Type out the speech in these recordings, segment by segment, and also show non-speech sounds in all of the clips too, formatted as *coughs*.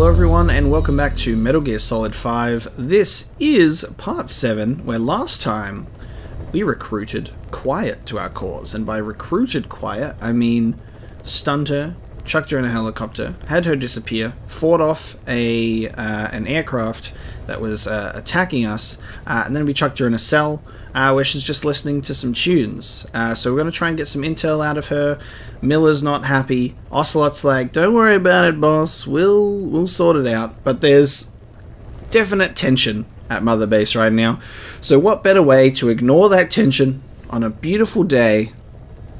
Hello everyone and welcome back to Metal Gear Solid 5. This is part 7 where last time we recruited Quiet to our cause and by recruited Quiet I mean stunned her, chucked her in a helicopter, had her disappear, fought off a uh, an aircraft that was uh, attacking us uh, and then we chucked her in a cell uh, where she's just listening to some tunes. Uh, so we're going to try and get some intel out of her. Miller's not happy. Ocelot's like, "Don't worry about it, boss. We'll we'll sort it out." But there's definite tension at Mother Base right now. So what better way to ignore that tension on a beautiful day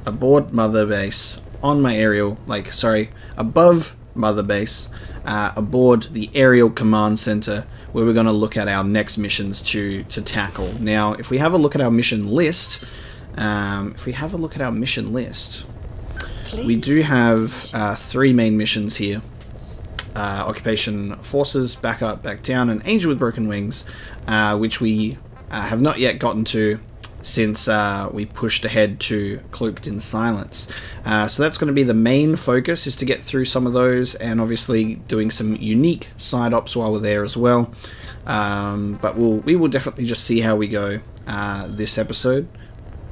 aboard Mother Base on my aerial, like sorry, above Mother Base, uh, aboard the aerial command center where we're going to look at our next missions to to tackle. Now, if we have a look at our mission list, um, if we have a look at our mission list, we do have uh, three main missions here. Uh, occupation Forces, Back Up, Back Down, and Angel with Broken Wings, uh, which we uh, have not yet gotten to since uh, we pushed ahead to Cloaked in Silence. Uh, so that's going to be the main focus, is to get through some of those, and obviously doing some unique side ops while we're there as well. Um, but we'll, we will definitely just see how we go this episode.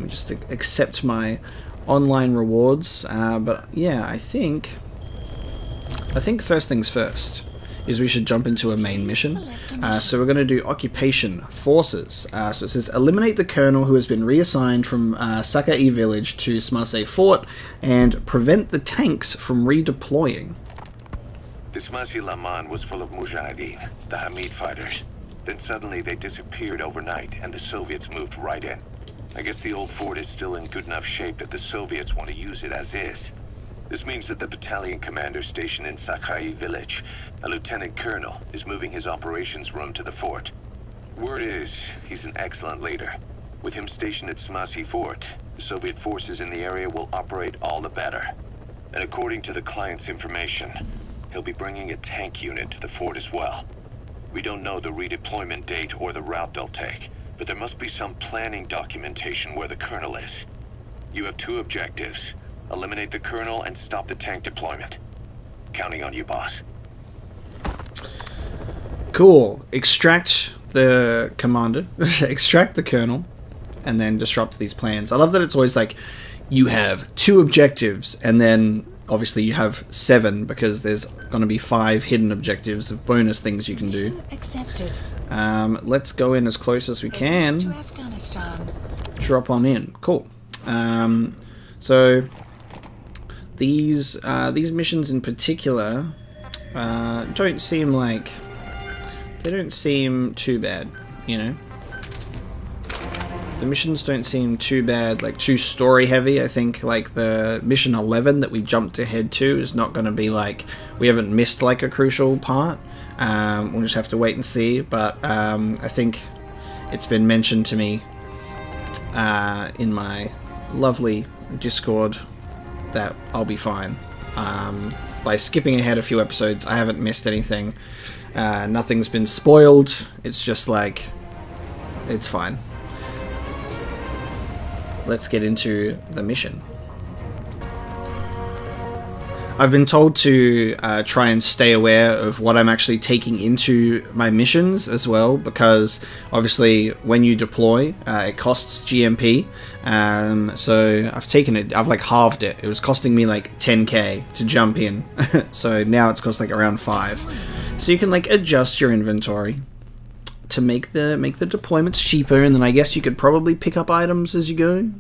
Just accept my online rewards. Uh, but yeah, I think I think first things first is we should jump into a main mission. Uh, so we're going to do occupation forces. Uh, so it says eliminate the colonel who has been reassigned from uh, Sakhra Ee village to Smasei fort and prevent the tanks from redeploying. Da Smasei Laman was full of Mujahideen, the Hamid fighters. Then suddenly they disappeared overnight and the Soviets moved right in. I guess the old fort is still in good enough shape that the Soviets want to use it as is. This means that the battalion commander stationed in Sakhra Ee village, a lieutenant colonel, is moving his operations room to the fort. Word is, he's an excellent leader. With him stationed at Smasei Fort, the Soviet forces in the area will operate all the better. And according to the client's information, he'll be bringing a tank unit to the fort as well. We don't know the redeployment date or the route they'll take, but there must be some planning documentation where the Colonel is. You have two objectives. Eliminate the Colonel and stop the tank deployment. Counting on you, boss. Cool. Extract the commander, *laughs* extract the Colonel, and then disrupt these plans. I love that it's always like, you have two objectives, and then obviously you have seven because there's going to be five hidden objectives of bonus things you can do. Accepted. Um, let's go in as close as we can. To Afghanistan. Drop on in. Cool. Um, so these uh, these missions in particular uh, don't seem like they don't seem too bad. You know, the missions don't seem too bad, like too story heavy. I think like the mission 11 that we jumped ahead to is not going to be like we haven't missed like a crucial part. Um, we'll just have to wait and see. But um, I think it's been mentioned to me uh, in my lovely Discord that I'll be fine. Um, by skipping ahead a few episodes, I haven't missed anything. Uh, nothing's been spoiled. It's just like, it's fine. Let's get into the mission. I've been told to uh, try and stay aware of what I'm actually taking into my missions as well, because obviously when you deploy, uh, it costs GMP. Um, so I've taken it, I've like halved it. It was costing me like 10k to jump in, *laughs* so now it's cost like around five. So you can like adjust your inventory to make the make the deployments cheaper, and then I guess you could probably pick up items as you go.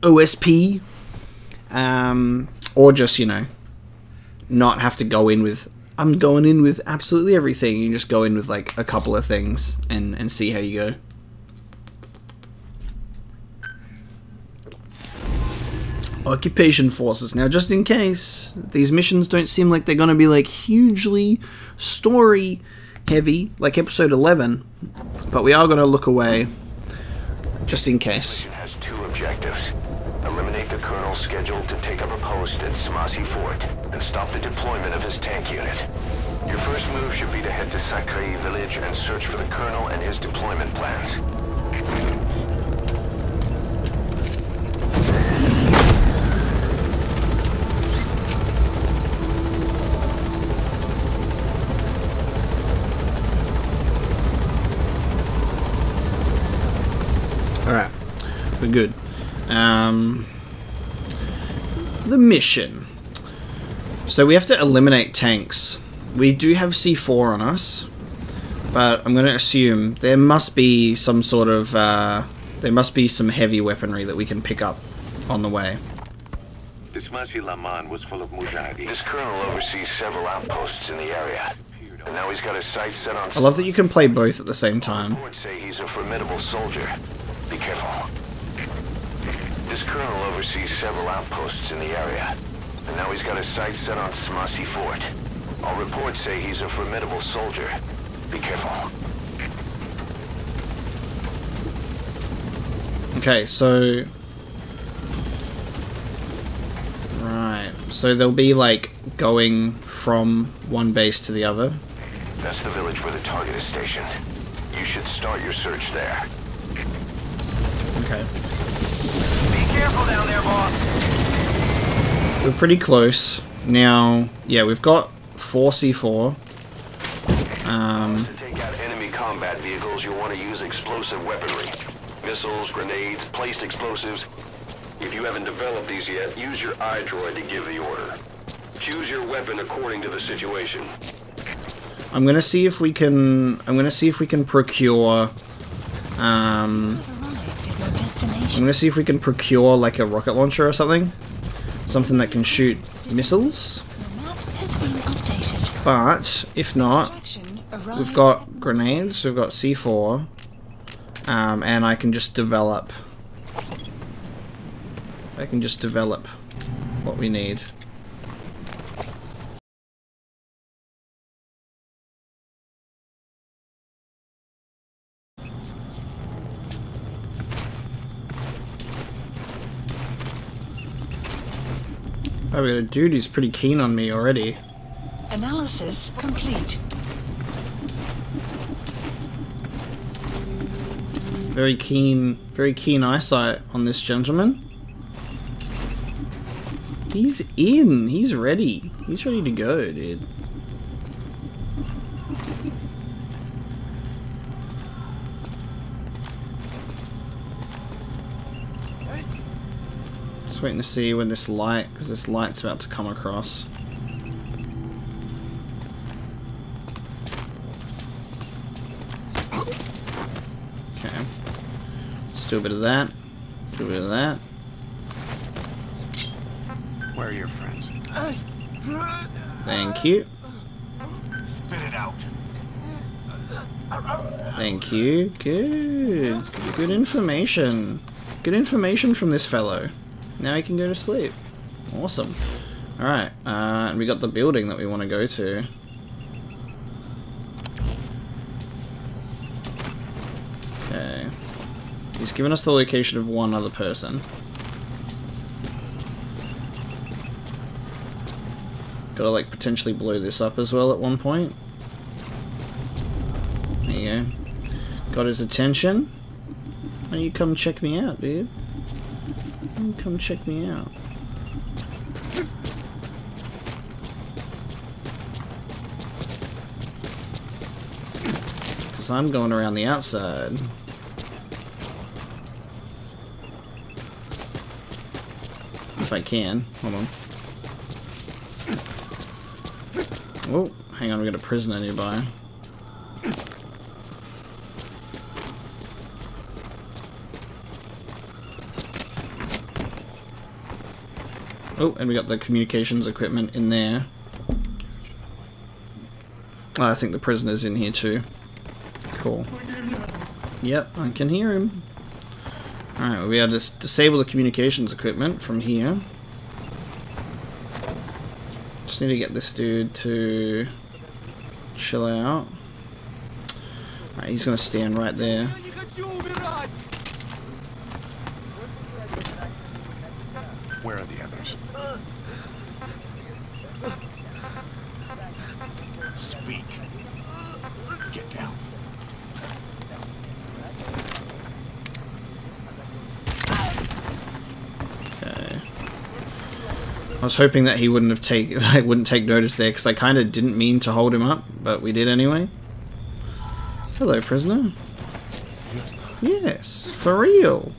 OSP, um, or just you know, not have to go in with. I'm going in with absolutely everything. You just go in with like a couple of things and and see how you go. Occupation forces. Now, just in case, these missions don't seem like they're going to be like hugely story heavy like episode 11, but we are going to look away just in case. Has two objectives eliminate the colonel scheduled to take up a post at Smasei Fort and stop the deployment of his tank unit. Your first move should be to head to Sakhra Ee village and search for the colonel and his deployment plans. Alright, we're good. Um, the mission. So we have to eliminate tanks. We do have C4 on us, but I'm going to assume there must be some sort of uh, there must be some heavy weaponry that we can pick up on the way. Da Smasei Laman was full of mujahideen. This colonel oversees several outposts in the area. And now he's got his sights set on... I love that you can play both at the same time. Say he's a formidable soldier. Be careful. This colonel oversees several outposts in the area. And now he's got his sights set on Smasei Fort. All reports say he's a formidable soldier. Be careful. Okay, so... Right, so they'll be like going from one base to the other. That's the village where the target is stationed. You should start your search there. Okay. Careful down there, boss! We're pretty close. Now, yeah, we've got 4 C4. Um, To take out enemy combat vehicles, you'll want to use explosive weaponry. Missiles, grenades, placed explosives. If you haven't developed these yet, use your iDroid to give the order. Choose your weapon according to the situation. I'm gonna see if we can. I'm gonna see if we can procure. Um, Arrived at your I'm destination. gonna see if we can procure like a rocket launcher or something, something that can shoot missiles. But if not, we've got grenades. We've got C4, um, and I can just develop. I can just develop what we need. Oh, we got a dude who's pretty keen on me already. Analysis complete. Very keen, very keen eyesight on this gentleman. He's in. He's ready. He's ready to go, dude. Waiting to see when this light, because this light's about to come across. Okay. Let's do a bit of that. Do a bit of that. Where are your friends? Thank you. Spit it out. Thank you. Good. Good information. Good information from this fellow. Now he can go to sleep. Awesome. Alright, uh, and we got the building that we want to go to. Okay. He's given us the location of one other person. Gotta like potentially blow this up as well at one point. There you go. Got his attention. Why don't you come check me out, dude? Come check me out? Because I'm going around the outside. If I can. Hold on. Oh, hang on, we got a prisoner nearby. Oh, and we got the communications equipment in there. Oh, I think the prisoner's in here too. Cool. Yep, I can hear him. Alright, we'll be able to disable the communications equipment from here. Just need to get this dude to chill out. He's gonna stand right there. Where are the others? Speak. Get down. Okay. I was hoping that he wouldn't have take *laughs* I wouldn't take notice there because I kind of didn't mean to hold him up, but we did anyway. Hello, prisoner. Yes, for real.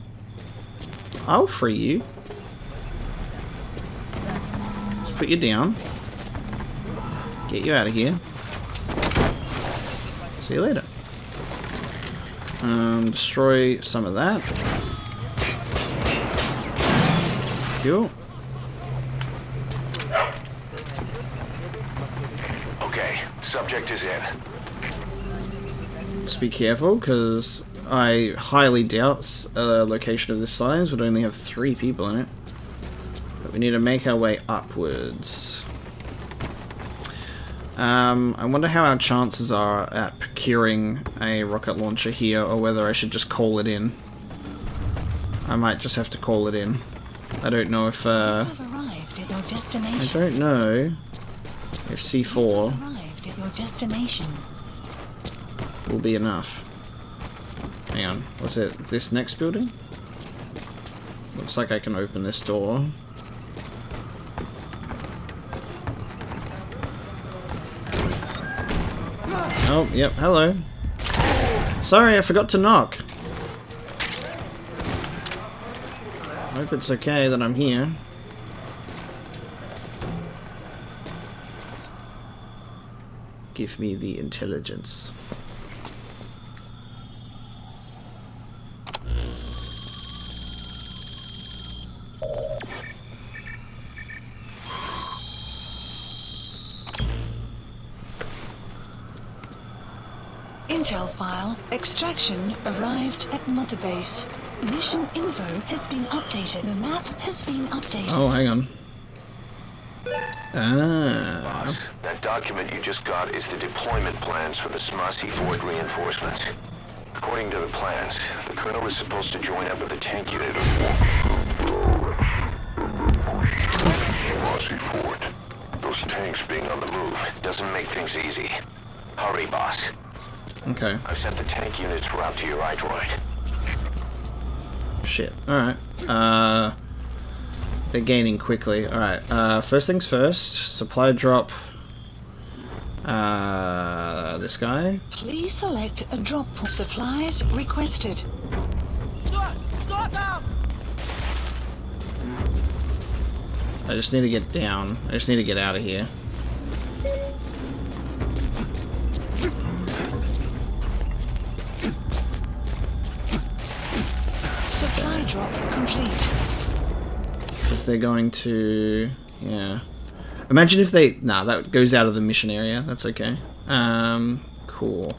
I'll free you. Let's put you down. Get you out of here. See you later. Um, destroy some of that. Cool. Okay, subject is in. Just be careful, because I highly doubt a location of this size would only have three people in it. But we need to make our way upwards. Um, I wonder how our chances are at procuring a rocket launcher here, or whether I should just call it in. I might just have to call it in. I don't know if, uh... You have arrived at your I don't know if C4 Arrived at your destination. Will be enough. Hang on, was it this next building? Looks like I can open this door. Oh, yep, hello. Sorry, I forgot to knock. Hope it's okay that I'm here. Give me the intelligence. Extraction arrived at Mother Base. Mission info has been updated. The map has been updated. Oh, hang on. Ah. Boss, that document you just got is the deployment plans for the Smasei Fort reinforcements. According to the plans, the Colonel is supposed to join up with a tank unit of Smasei Fort. Those tanks being on the move doesn't make things easy. Hurry, boss. Okay. I've sent the tank units route to your iDroid. Shit. Alright. Uh. They're gaining quickly. Alright. Uh, first things first. Supply drop. Uh. This guy. Please select a drop for supplies requested. Stop! Stop I just need to get down. I just need to get out of here. They're going to. Yeah. Imagine if they. Nah, that goes out of the mission area. That's okay. Um. Cool.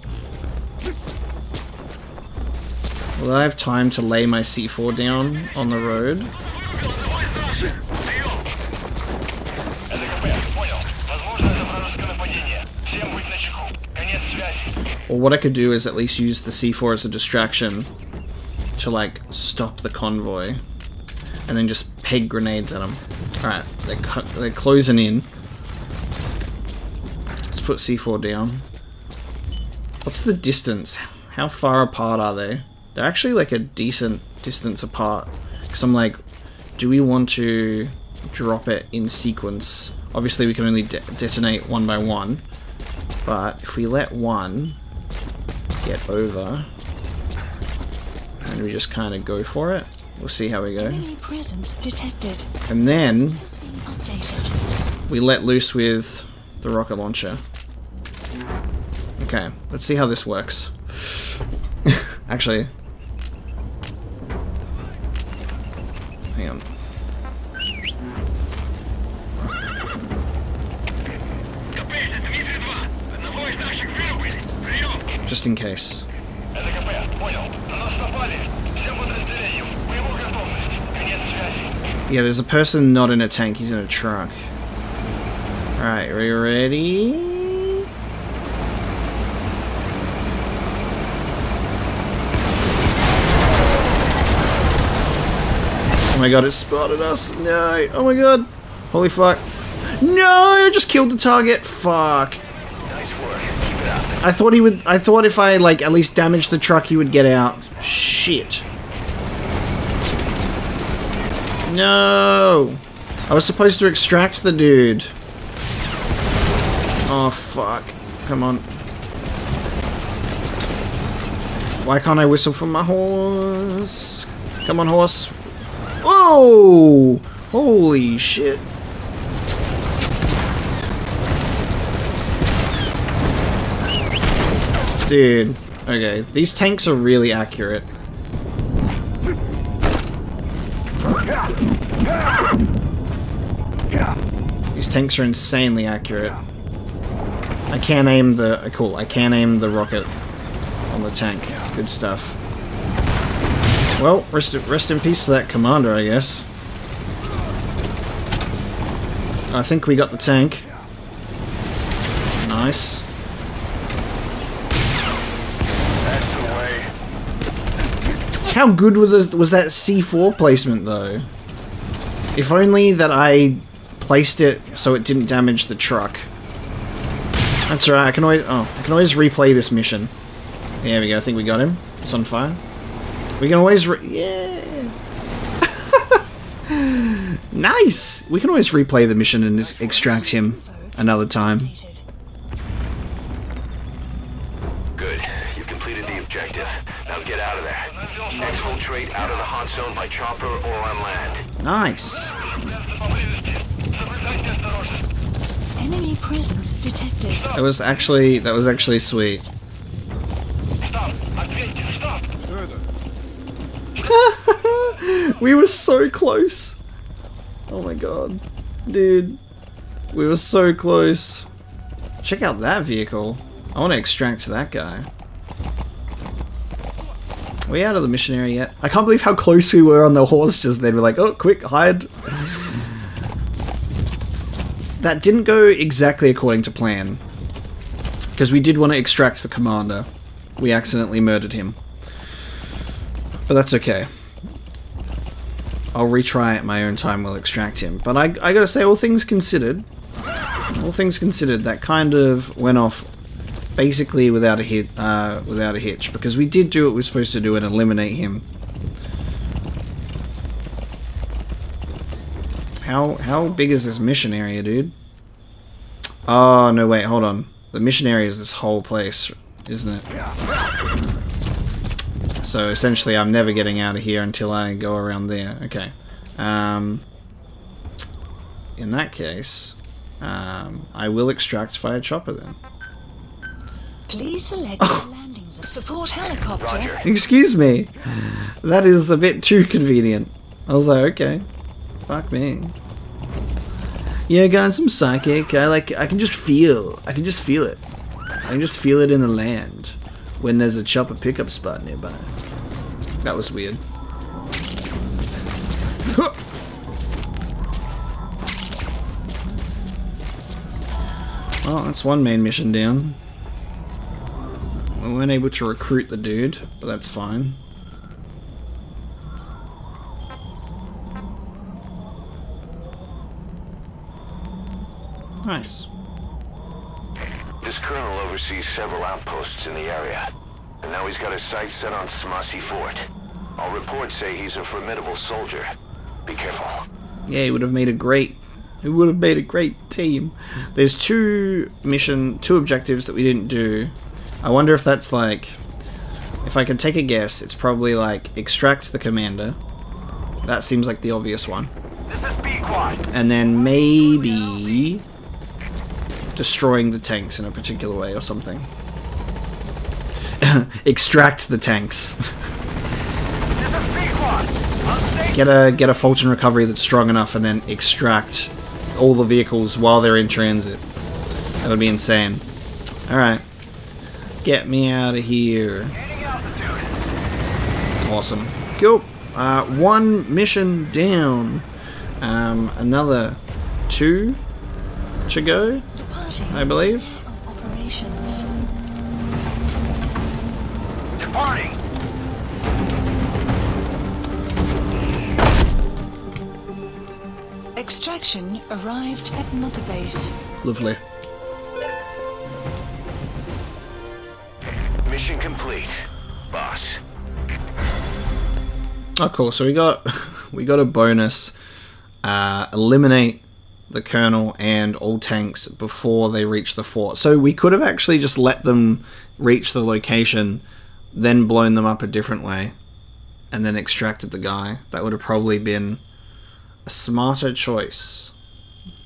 Will I have time to lay my C4 down on the road? Or what I could do is at least use the C4 as a distraction to like stop the convoy, and then just peg grenades at them. All right, they're they're closing in. Let's put C4 down. What's the distance? How far apart are they? They're actually like a decent distance apart. Because I'm like, do we want to drop it in sequence? Obviously, we can only de- detonate one by one. But if we let one get over, and we just kind of go for it, we'll see how we go. Detected. And then Has been updated. we let loose with the rocket launcher. Okay, let's see how this works. *laughs* Actually, hang on. Just in case. Yeah, there's a person not in a tank, he's in a truck. Alright, are you ready? Oh my god, it spotted us. No. Oh my god. Holy fuck. No, I just killed the target. Fuck. Nice work. Keep it up. I thought he would. I thought if I like at least damaged the truck, he would get out. Shit. No. I was supposed to extract the dude. Oh fuck. Come on. Why can't I whistle for my horse? Come on, horse. Oh! Holy shit. Dude. Okay, these tanks are really accurate. These tanks are insanely accurate. I can't aim the... uh, Cool, I can't aim the rocket on the tank. Good stuff. Well, rest, rest in peace to that commander, I guess. I think we got the tank. Nice. How good was, was that C4 placement, though? If only that I placed it so it didn't damage the truck. That's right, I can always... Oh, I can always replay this mission. There we go, I think we got him. It's on fire. We can always Yeah! *laughs* nice! We can always replay the mission and extract him another time. Exfiltrate out of the hot zone by chopper or on land. Nice! Enemy presence detected. That was actually... That was actually sweet. *laughs* we were so close. Oh my god. Dude. We were so close. Check out that vehicle. I want to extract that guy. Are we out of the missionary yet? I can't believe how close we were on the horse just then. We're like, oh, quick, hide. That didn't go exactly according to plan. Because we did want to extract the commander. We accidentally murdered him. But that's okay. I'll retry at my own time, we'll extract him. But I, I gotta say, all things considered, all things considered, that kind of went off basically without a hit, uh, without a hitch, because we did do what we are supposed to do and eliminate him. How how big is this mission area, dude? Oh no, wait, hold on. The mission area is this whole place, isn't it? So essentially, I'm never getting out of here until I go around there. Okay. Um, in that case, um, I will extract fire chopper then. Please select oh. the landing zone. Support helicopter. Roger. Excuse me. That is a bit too convenient. I was like, okay, fuck me. Yeah, guys, I'm psychic. I like. I can just feel. I can just feel it. I can just feel it in the land when there's a chopper pickup spot nearby. That was weird. Well, *laughs* oh, that's one main mission down. We weren't able to recruit the dude, but that's fine. Nice. This colonel oversees several outposts in the area. And now he's got his sights set on Smasei Fort. All reports say he's a formidable soldier. Be careful. Yeah, he would have made a great. It would have made a great team. There's two mission, two objectives that we didn't do. I wonder if that's like, if I can take a guess, it's probably like extract the commander. That seems like the obvious one. This is Pequod. And then maybe destroying the tanks in a particular way or something. *laughs* extract the tanks. This is Pequod. Unsafe. get a get a Fulton recovery that's strong enough, and then extract all the vehicles while they're in transit. That would be insane. All right, get me out of here. Awesome. Cool. Uh, one mission down. Um, another two to go, I believe. operations. Departing. Extraction arrived at Mother Base. Lovely. Mission complete. Boss. Oh, cool. So we got *laughs* we got a bonus. Uh, eliminate the colonel and all tanks before they reach the fort. So we could have actually just let them reach the location, then blown them up a different way. and then extracted the guy. That would have probably been a smarter choice.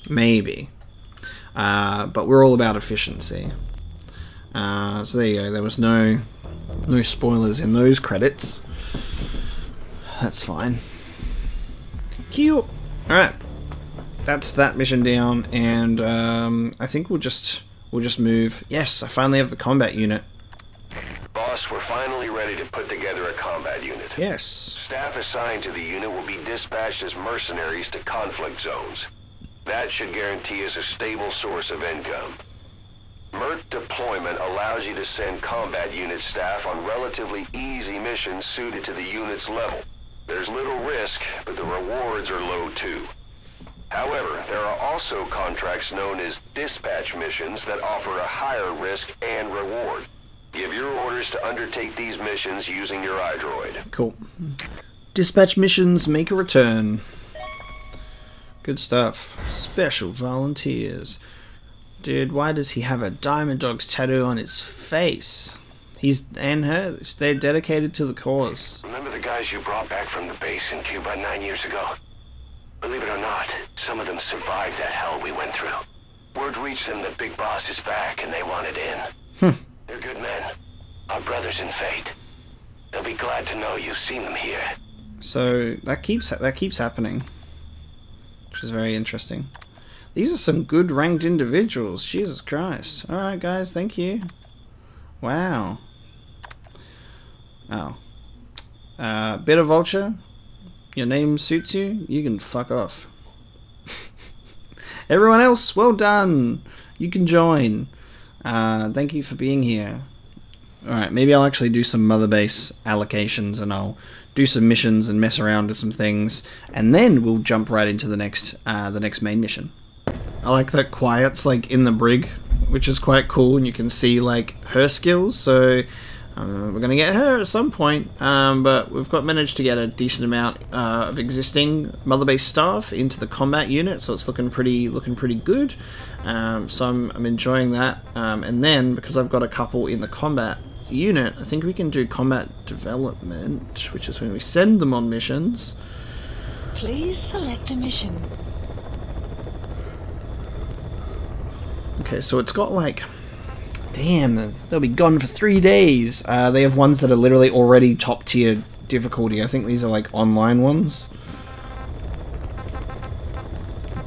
Maybe. Uh, but we're all about efficiency. Uh, so there you go. There was no no spoilers in those credits. That's fine. Cute. Alright. That's that mission down, and um, I think we'll just we'll just move. Yes, I finally have the combat unit. Boss, we're finally ready to put together a combat unit. Yes. Staff assigned to the unit will be dispatched as mercenaries to conflict zones. That should guarantee us a stable source of income. MERT deployment allows you to send combat unit staff on relatively easy missions suited to the unit's level. There's little risk, but the rewards are low too. However, there are also contracts known as dispatch missions that offer a higher risk and reward. Give your orders to undertake these missions using your iDroid. Cool. Dispatch missions make a return. Good stuff. Special volunteers. Dude, why does he have a Diamond Dogs tattoo on his face? He's and her. They're dedicated to the cause. Remember the guys you brought back from the base in Cuba nine years ago? Believe it or not, some of them survived that hell we went through. Word reached them that Big Boss is back and they wanted in. Hmm. They're good men. Our brothers in fate. They'll be glad to know you've seen them here. So that keeps that keeps happening, which is very interesting. These are some good ranked individuals. Jesus Christ! All right, guys, thank you. Wow. Oh. Uh, bit of vulture. Your name suits you. You can fuck off. *laughs* Everyone else, well done. You can join. Uh, thank you for being here. Alright, maybe I'll actually do some mother base allocations and I'll do some missions and mess around with some things, and then we'll jump right into the next uh, the next main mission. I like that Quiet's like in the brig, which is quite cool, and you can see like her skills. So um, we're gonna get her at some point, um, but we've got managed to get a decent amount uh, of existing mother base staff into the combat unit, so it's looking pretty looking pretty good. Um, so I'm, I'm enjoying that, um, and then because I've got a couple in the combat unit, I think we can do combat development, which is when we send them on missions. Please select a mission. Okay, so it's got like. Damn, they'll be gone for three days. Uh, they have ones that are literally already top tier difficulty. I think these are like online ones.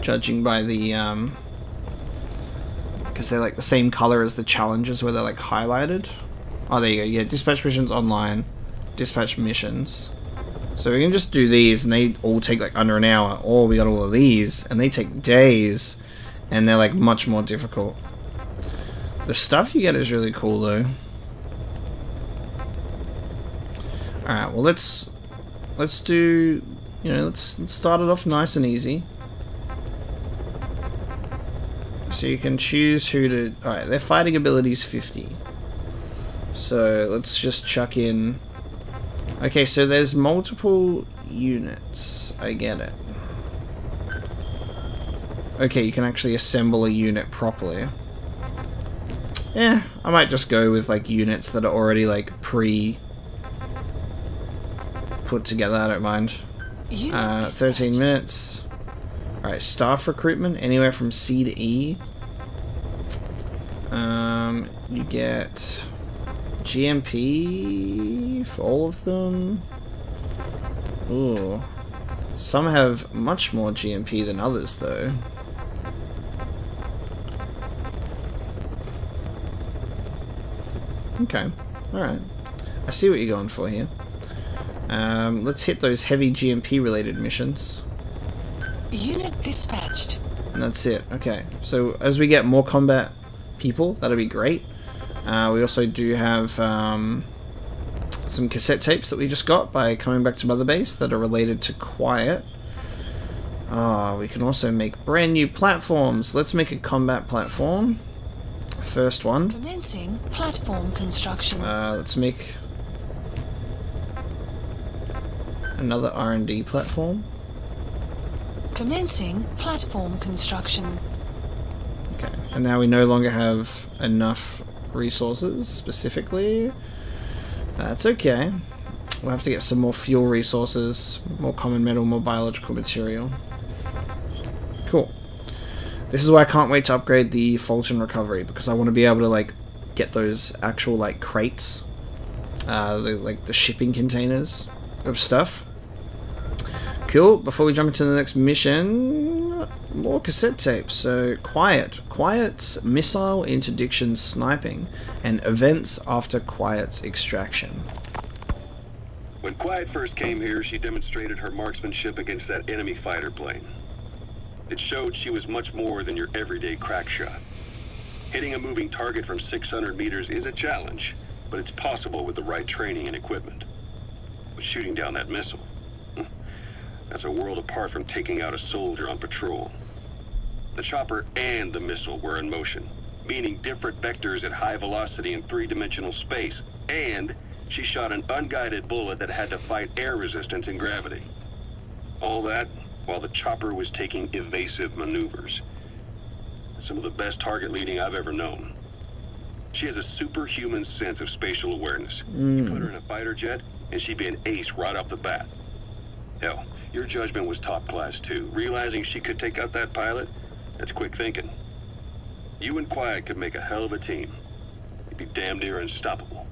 Judging by the. um Because they're like the same color as the challenges where they're like highlighted. Oh, there you go. Yeah, dispatch missions online. Dispatch missions. So we can just do these and they all take like under an hour. Or we got all of these and they take days and they're like much more difficult. The stuff you get is really cool though. Alright, well let's let's do you know, let's, let's start it off nice and easy. So you can choose who to alright, their fighting abilities 50. So let's just chuck in Okay, so there's multiple units. I get it. Okay, you can actually assemble a unit properly. Yeah, I might just go with like units that are already like pre put together, I don't mind. Uh, 13 minutes. Alright, staff recruitment, anywhere from C to E. Um, you get GMP for all of them. Ooh. Some have much more GMP than others, though. Okay, alright. I see what you're going for here. Um, let's hit those heavy GMP related missions. Unit dispatched. And that's it. Okay, so as we get more combat people, that'll be great. Uh, we also do have um, some cassette tapes that we just got by coming back to Mother Base that are related to Quiet. Ah, we can also make brand new platforms. Let's make a combat platform. First one. Commencing platform construction. Uh, let's make another R&D platform. Commencing platform construction. Okay, and now we no longer have enough resources specifically. That's okay. We'll have to get some more fuel resources, more common metal, more biological material. Cool. This is why I can't wait to upgrade the Fulton Recovery, because I want to be able to, like, get those actual, like, crates. Uh, the, like, the shipping containers of stuff. Cool. Before we jump into the next mission, more cassette tapes. So, Quiet. Quiet's missile interdiction sniping and events after Quiet's extraction. When Quiet first came here, she demonstrated her marksmanship against that enemy fighter plane. It showed she was much more than your everyday crack shot. Hitting a moving target from 600 meters is a challenge, but it's possible with the right training and equipment. But shooting down that missile, hmm, that's a world apart from taking out a soldier on patrol. The chopper and the missile were in motion, meaning different vectors at high velocity in three-dimensional space, and she shot an unguided bullet that had to fight air resistance and gravity. All that while the chopper was taking evasive maneuvers. Some of the best target leading I've ever known. She has a superhuman sense of spatial awareness. You hmm. put her in a fighter jet, and she'd be an ace right off the bat. Hell, your judgment was top class too. Realizing she could take out that pilot, that's quick thinking. You and Quiet could make a hell of a team. You'd be damn near unstoppable.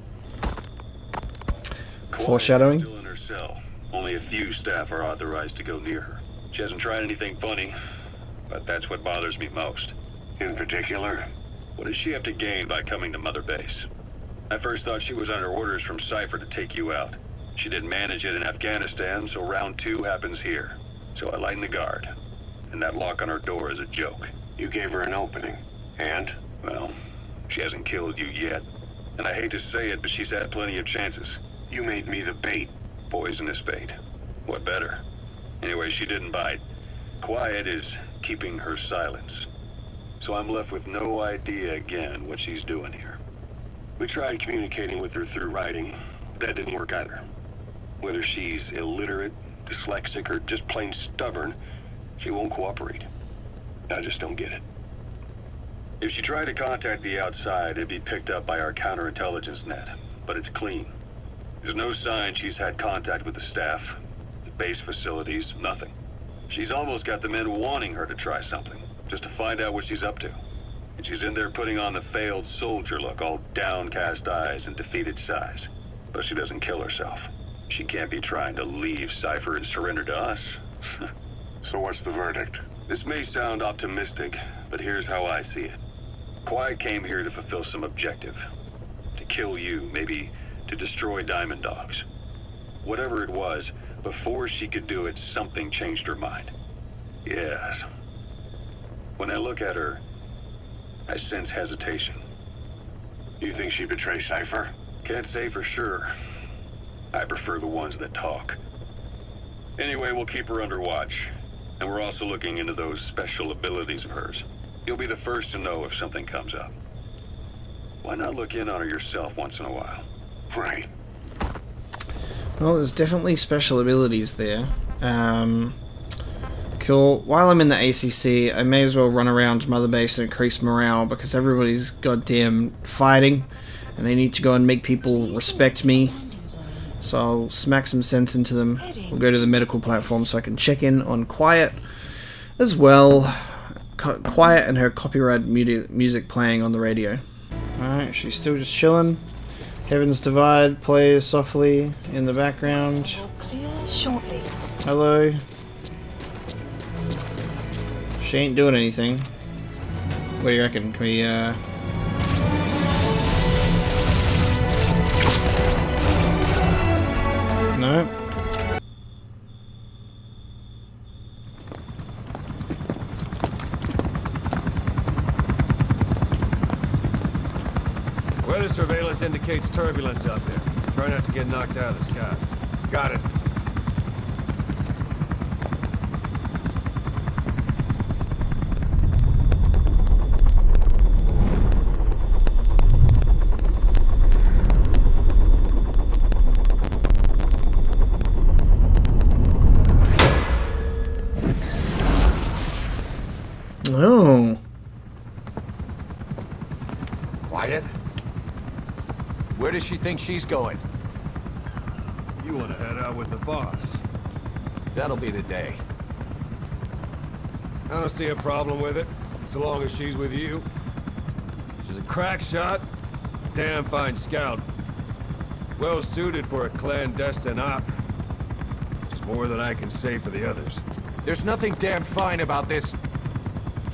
Foreshadowing? Still in her cell. Only a few staff are authorized to go near her. She hasn't tried anything funny, but that's what bothers me most. In particular, What does she have to gain by coming to Mother Base? I first thought she was under orders from Cypher to take you out. She didn't manage it in Afghanistan, so round two happens here. So I lighten the guard. And that lock on her door is a joke. you gave her an opening. And? Well, she hasn't killed you yet. And I hate to say it, but she's had plenty of chances. You made me the bait. Poisonous bait. What better? Anyway, she didn't bite. Quiet is keeping her silence. So I'm left with no idea again what she's doing here. We tried communicating with her through writing. That didn't work either. Whether she's illiterate, dyslexic, or just plain stubborn, she won't cooperate. I just don't get it. If she tried to contact the outside, it'd be picked up by our counterintelligence net. But it's clean. There's no sign she's had contact with the staff, base facilities, nothing. She's almost got the men wanting her to try something, just to find out what she's up to. And she's in there putting on the failed soldier look, all downcast eyes and defeated sighs. But she doesn't kill herself. She can't be trying to leave Cypher and surrender to us. *laughs* So what's the verdict? This may sound optimistic, but here's how I see it. Quiet came here to fulfill some objective. To kill you, maybe to destroy Diamond Dogs. Whatever it was, before she could do it, something changed her mind. Yes. When I look at her, I sense hesitation. You think she betrayed Cypher? Can't say for sure. I prefer the ones that talk. Anyway, we'll keep her under watch. And we're also looking into those special abilities of hers. You'll be the first to know if something comes up. Why not look in on her yourself once in a while? Right. Well, there's definitely special abilities there. Um, cool. While I'm in the ACC, I may as well run around Mother Base and increase morale because everybody's goddamn fighting, and I need to go and make people respect me. So I'll smack some sense into them. We'll go to the medical platform so I can check in on Quiet as well. Quiet and her copyright music playing on the radio. Alright, she's still just chilling. Heaven's Divide plays softly in the background. Hello. She ain't doing anything. What do you reckon? Can we, uh... indicates turbulence out there. Try not to get knocked out of the sky. Got it. Oh. Quiet. Where does she think she's going? You want to head out with the boss. That'll be the day. I don't see a problem with it, so long as she's with you. She's a crack shot, damn fine scout. Well suited for a clandestine op. Which is more than I can say for the others. There's nothing damn fine about this...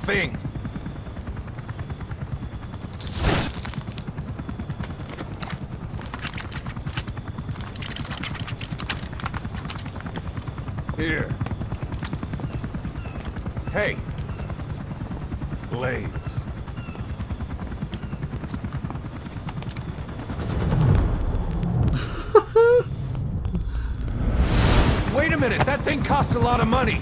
thing. Here, Hey, blades. wait a minute, that thing costs a lot of money.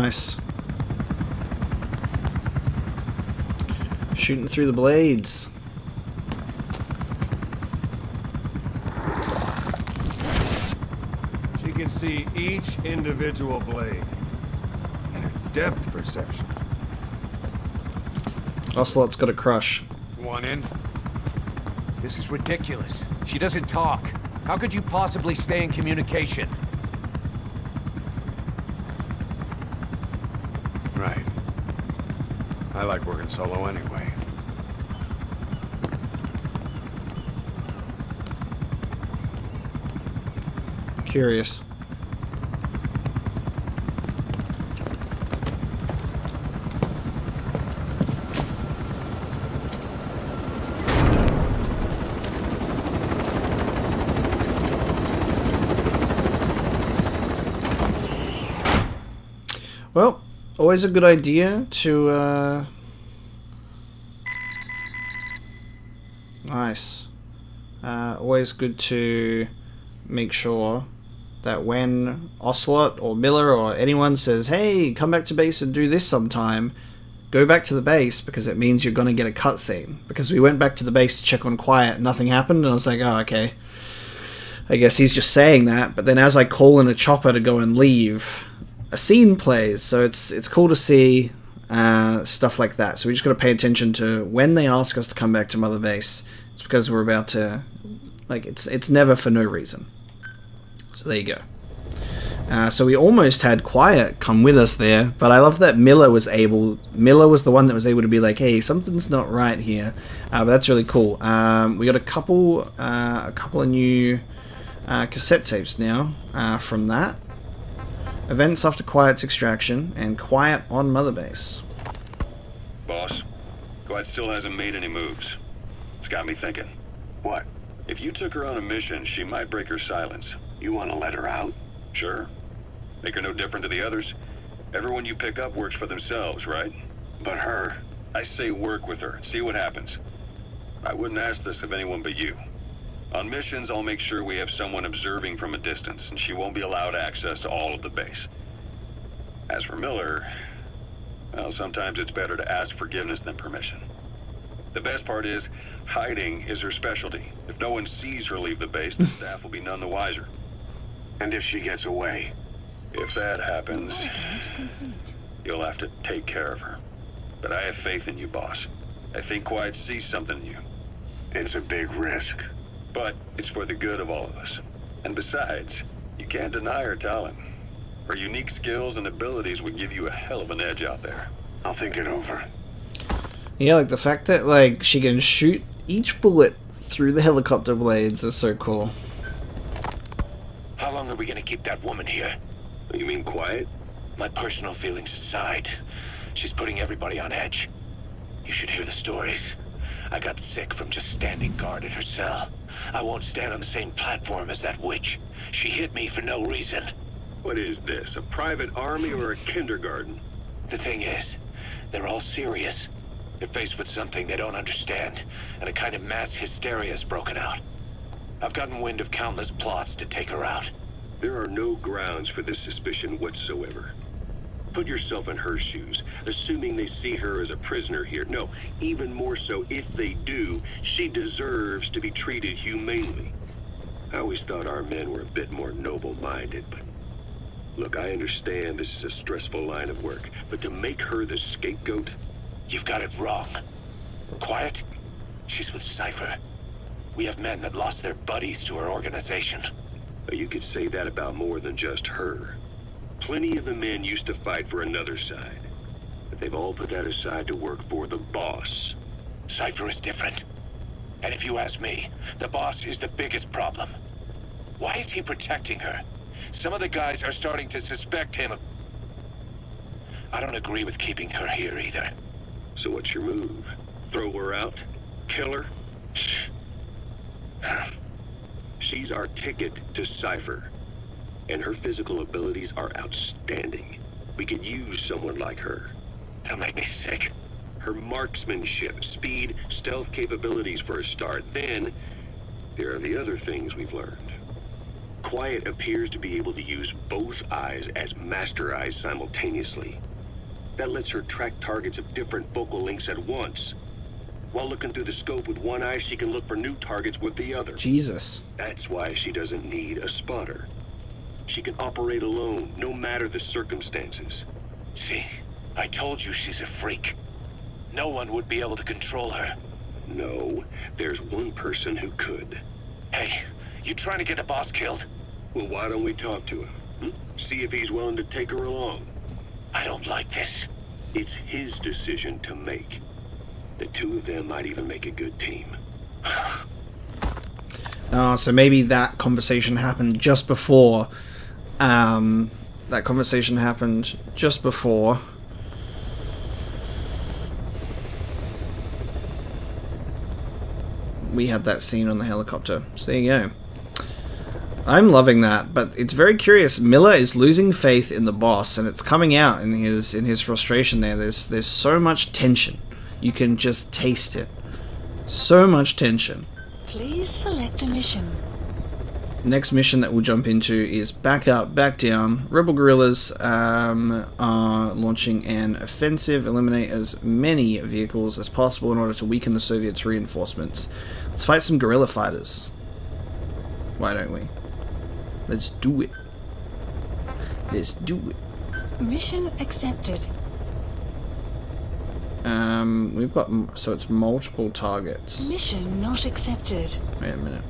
Nice. Shooting through the blades. She can see each individual blade. And her depth perception. Ocelot's got a crush. One in. This is ridiculous. She doesn't talk. How could you possibly stay in communication? Right. I like working solo anyway. Curious. Well, always a good idea to, uh... Nice. Uh, always good to make sure that when Ocelot or Miller or anyone says, hey, come back to base and do this sometime, go back to the base because it means you're going to get a cutscene. Because we went back to the base to check on Quiet, nothing happened, and I was like, oh, okay. I guess he's just saying that, but then as I call in a chopper to go and leave, a scene plays, so it's it's cool to see uh, stuff like that. So we just got to pay attention to when they ask us to come back to Mother Base. It's because we're about to, like, it's it's never for no reason. So there you go. Uh, so we almost had Quiet come with us there, but I love that Miller was able. Miller was the one that was able to be like, "Hey, something's not right here." Uh, but that's really cool. Um, we got a couple, uh, a couple of new uh, cassette tapes now uh, from that. Events after Quiet's extraction and Quiet on Mother Base. Boss, Quiet still hasn't made any moves. It's got me thinking. What? If you took her on a mission, she might break her silence. You want to let her out? Sure. Make her no different to the others. Everyone you pick up works for themselves, right? But her. I say work with her. See what happens. I wouldn't ask this of anyone but you. On missions, I'll make sure we have someone observing from a distance, and she won't be allowed access to all of the base. As for Miller, well, sometimes it's better to ask forgiveness than permission. The best part is, hiding is her specialty. If no one sees her leave the base, the *laughs* staff will be none the wiser. And if she gets away? If that happens, you'll have to take care of her. But I have faith in you, boss. I think Quiet sees something in you. It's a big risk. But it's for the good of all of us. And besides, you can't deny her talent. Her unique skills and abilities would give you a hell of an edge out there. I'll think it over. Yeah, like the fact that like she can shoot each bullet through the helicopter blades is so cool. How long are we gonna keep that woman here? You mean Quiet? My personal feelings aside, she's putting everybody on edge. You should hear the stories. I got sick from just standing guard at her cell. I won't stand on the same platform as that witch. She hit me for no reason. What is this, a private army or a kindergarten? The thing is, they're all serious. They're faced with something they don't understand, and a kind of mass hysteria has broken out. I've gotten wind of countless plots to take her out. There are no grounds for this suspicion whatsoever. Put yourself in her shoes, assuming they see her as a prisoner here. No, even more so, if they do, she deserves to be treated humanely. I always thought our men were a bit more noble-minded, but... Look, I understand this is a stressful line of work, but to make her the scapegoat... You've got it wrong. Quiet? She's with Cypher. We have men that lost their buddies to her organization. You could say that about more than just her. Plenty of the men used to fight for another side. But they've all put that aside to work for the boss. Cypher is different. And if you ask me, the boss is the biggest problem. Why is he protecting her? Some of the guys are starting to suspect him of... I don't agree with keeping her here either. So what's your move? Throw her out? Kill her? She's our ticket to Cypher. And her physical abilities are outstanding. We could use someone like her. That'll make me sick. Her marksmanship, speed, stealth capabilities for a start. Then, there are the other things we've learned. Quiet appears to be able to use both eyes as master eyes simultaneously. That lets her track targets of different focal lengths at once. While looking through the scope with one eye, she can look for new targets with the other. Jesus. That's why she doesn't need a spotter. She can operate alone, no matter the circumstances. See, I told you she's a freak. No one would be able to control her. No, there's one person who could. Hey, you trying to get the boss killed? Well, why don't we talk to him? Hmm? See if he's willing to take her along. I don't like this. It's his decision to make. The two of them might even make a good team. Oh, *sighs* so maybe that conversation happened just before. Um, that conversation happened just before. We had that scene on the helicopter. So there you go. I'm loving that, but it's very curious. Miller is losing faith in the boss, and it's coming out in his in his frustration. There, there's there's so much tension. You can just taste it. So much tension. Please select a mission. Next mission that we'll jump into is back up, back down. Rebel guerrillas um, are launching an offensive, eliminate as many vehicles as possible in order to weaken the Soviets' reinforcements. Let's fight some guerrilla fighters. Why don't we? Let's do it. Let's do it. Mission accepted. Um, we've got so it's multiple targets. Mission not accepted. Wait a minute.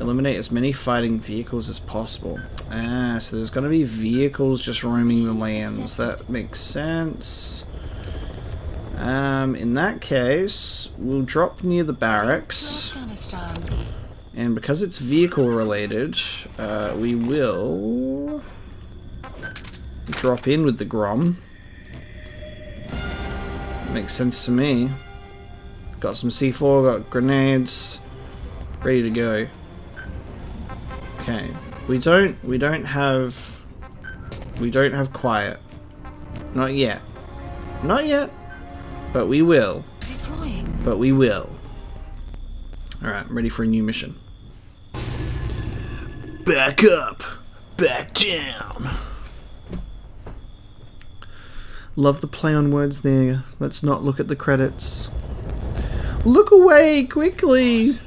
Eliminate as many fighting vehicles as possible. Ah, so there's going to be vehicles just roaming the lands. That makes sense. Um, in that case, we'll drop near the barracks. And because it's vehicle related, uh, we will drop in with the Grom. Makes sense to me. Got some C4, got grenades, ready to go. Okay, we don't we don't have we don't have quiet. Not yet. Not yet. But we will. Deploying. But we will. Alright, I'm ready for a new mission. Back up! Back down! Love the play on words there. Let's not look at the credits. Look away, quickly!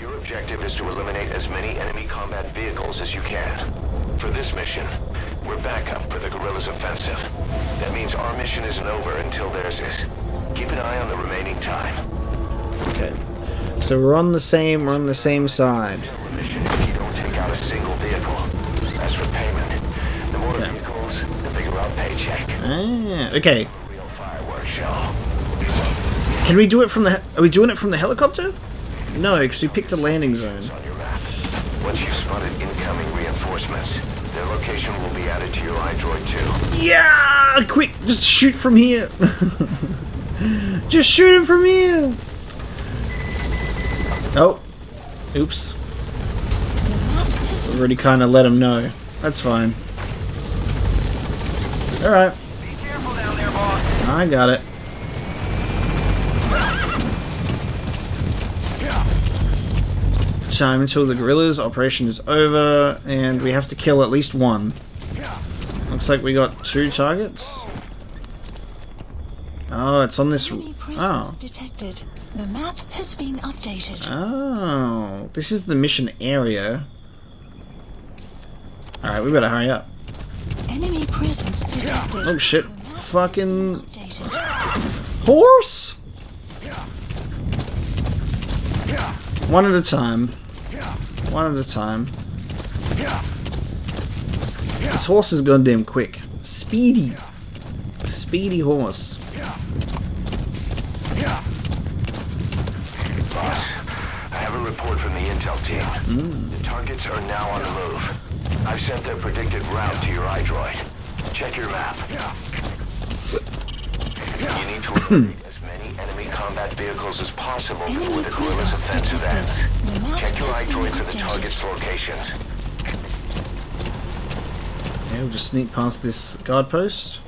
Your objective is to eliminate as many enemy combat vehicles as you can. For this mission, we're backup for the guerrillas' offensive. That means our mission isn't over until theirs is. Keep an eye on the remaining time. Okay. So we're on the same we're on the same side. Mission if you don't take out a single vehicle. Bigger our paycheck. Ah, okay. Real fireworks show. Can we do it from the are we doing it from the helicopter? No, because we picked a landing zone. on your map. Once you've spotted incoming reinforcements, their location will be added to your iDroid too. Yeah! Quick, just shoot from here. *laughs* just shoot him from here. Oh. Oops. The map has Already kind of let him know. That's fine. Alright. Be careful down there, boss. I got it. time until the guerrillas operation is over, and we have to kill at least one. Looks like we got two targets. Oh, it's on this. Oh. detected. The map has been updated. Oh, this is the mission area. Alright, we better hurry up. Enemy presence. Oh shit. Fucking horse! One at a time. One at a time. This horse is goddamn quick. Speedy. Speedy horse. Boss, I have a report from the intel team. Hmm. The targets are now on the move. I've sent their predicted route to your iDroid. Check your map. You need to *clears throat* eliminate as many enemy combat vehicles as possible before the guerrillas' offensive ends. Check your has been iDroid for the target's locations. Yeah, we'll just sneak past this guard post.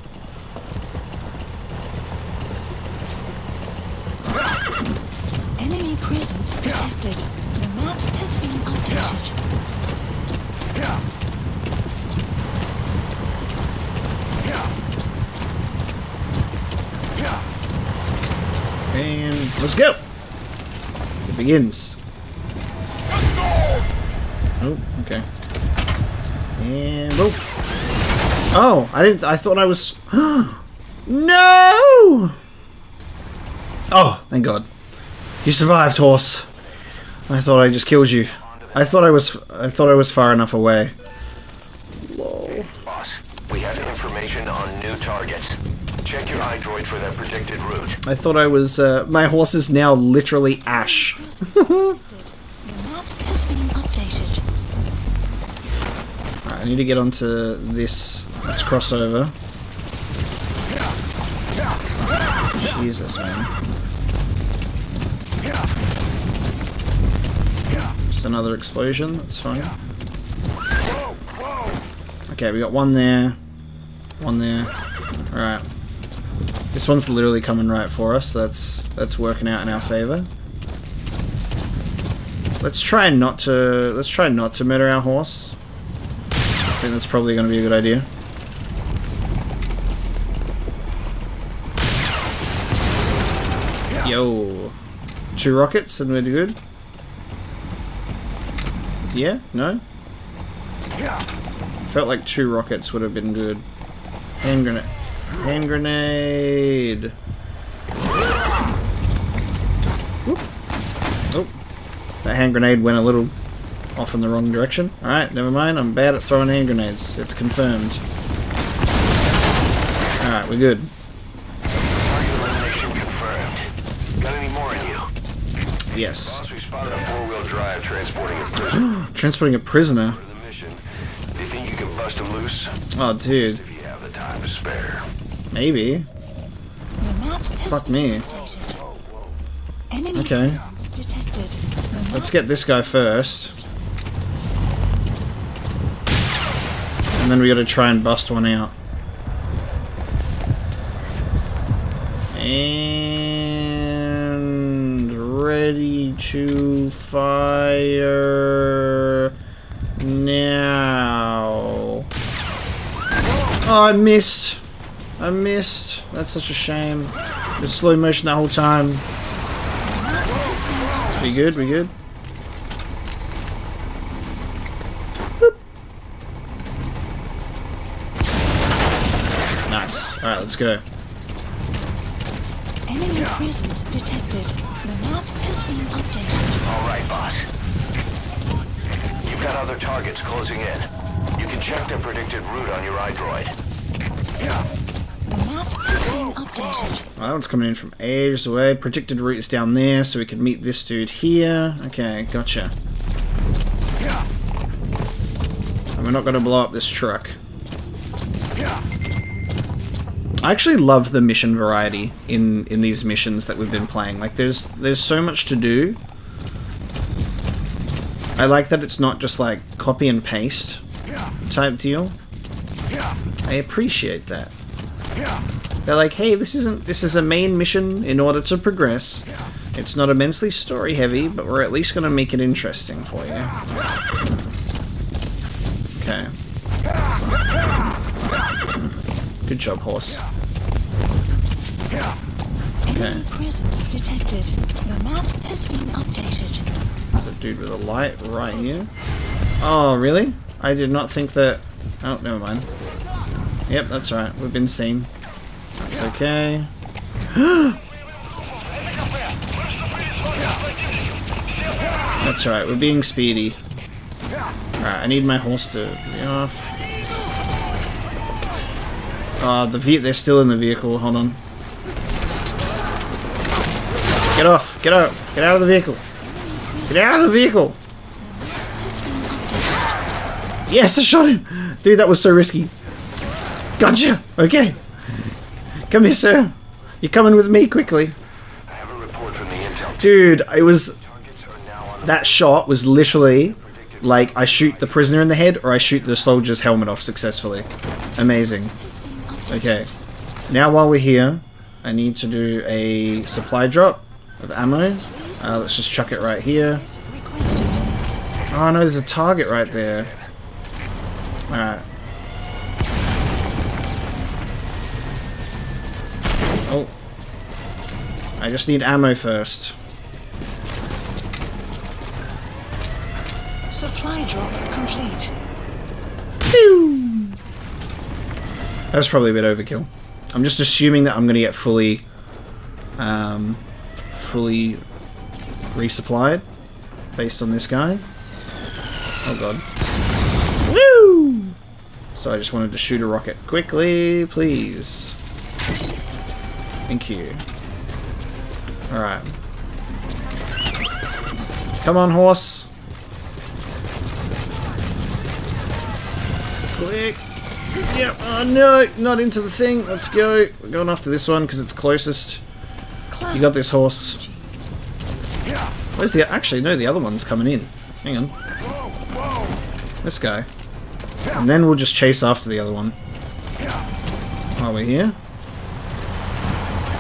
Enemy presence detected. The map has been updated. And let's go! It begins. Oh, okay. And oh. Oh, I didn't I thought I was *gasps* No! Oh, thank God. You survived, horse. I thought I just killed you. I thought I was I thought I was far enough away. Lol. Boss, we have information on new targets. Check your iDroid for their predicted route. I thought I was uh, my horse is now literally ash. The map has been updated. I need to get onto this. Let's cross over. Jesus, man. Just another explosion, that's fine. Okay, we got one there. One there. Alright. This one's literally coming right for us. That's that's working out in our favor. Let's try not to let's try not to murder our horse. I think that's probably going to be a good idea. Yo. Two rockets and we're good? Yeah? No? Yeah. Felt like two rockets would have been good. Hand grenade. Hand grenade! Whoop. Oh. That hand grenade went a little off in the wrong direction. Alright, never mind. I'm bad at throwing hand grenades. It's confirmed. Alright, we're good. Target elimination confirmed. Got any more in you? Yes. We spotted *gasps* a four-wheel drive transporting a prisoner Transporting a prisoner. for the mission. Do you think you can bust him loose? Oh, dude. If you have the time to spare. Maybe. The map has Fuck me. Enemy Okay. presence detected. The map Let's get this guy first. And then we gotta try and bust one out. And ready to fire now. Oh, I missed. I missed. That's such a shame. The slow motion that whole time. We good? We good? Boop. Nice. Alright, let's go. Enemy presence detected. The map has been updated. All right, boss. You've got other targets closing in. You can check their predicted route on your iDroid. The That one's coming in from ages away. Projected route is down there, so we can meet this dude here. Okay, gotcha. And we're not going to blow up this truck. I actually love the mission variety in in these missions that we've been playing. Like, there's there's so much to do. I like that it's not just like copy and paste type deal. I appreciate that. They're like, hey, this isn't this is a main mission in order to progress. It's not immensely story heavy, but we're at least going to make it interesting for you. Okay. Good job, horse. Okay. Detected. The map has been updated. There's a dude with a light right here. Oh, really? I did not think that... Oh, never mind. Yep, that's right. We've been seen. That's okay. *gasps* that's right. We're being speedy. Alright, I need my horse to be off. Uh, the ve they're still in the vehicle. Hold on. Get off! Get out! Get out of the vehicle! Get out of the vehicle! Yes, I shot him! Dude, that was so risky. Gotcha! Okay. Come here, sir. You're coming with me quickly. Dude, it was... That shot was literally like I shoot the prisoner in the head or I shoot the soldier's helmet off successfully. Amazing. Okay. Now while we're here, I need to do a supply drop of ammo. Uh, let's just chuck it right here. Oh no, there's a target right there. Alright. I just need ammo first. Supply drop complete. That's probably a bit overkill. I'm just assuming that I'm going to get fully, um, fully resupplied based on this guy. Oh god. Woo! So I just wanted to shoot a rocket quickly, please. Thank you. Alright. Come on, horse. Quick. Yep. Oh no, not into the thing. Let's go. We're going after this one because it's closest. You got this horse. Where's the... Actually, no, the other one's coming in. Hang on. This guy. And then we'll just chase after the other one. While we're here.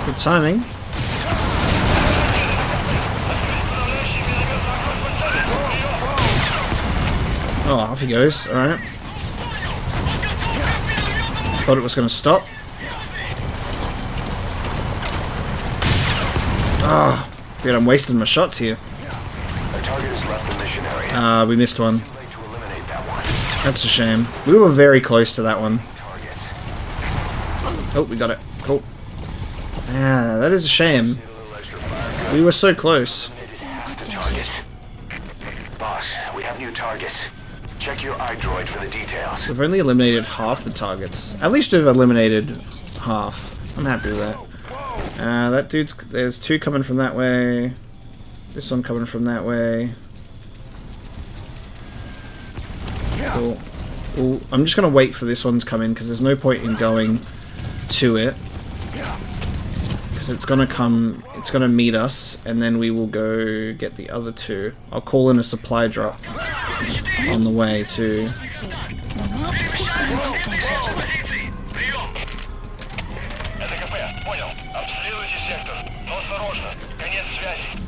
Good timing. Oh, off he goes. Alright. Thought it was going to stop. Ah, dude, I'm wasting my shots here. Ah, we missed one. That's a shame. We were very close to that one. Oh, we got it. Cool. Ah, that is a shame. We were so close. Boss, we have new targets. Check your iDroid for the details. We've only eliminated half the targets. At least we've eliminated half. I'm happy with that. Uh, that dude's... There's two coming from that way. This one coming from that way. Cool. Ooh, I'm just going to wait for this one to come in because there's no point in going to it. Because it's going to come... It's going to meet us and then we will go get the other two. I'll call in a supply drop on the way too. The map has been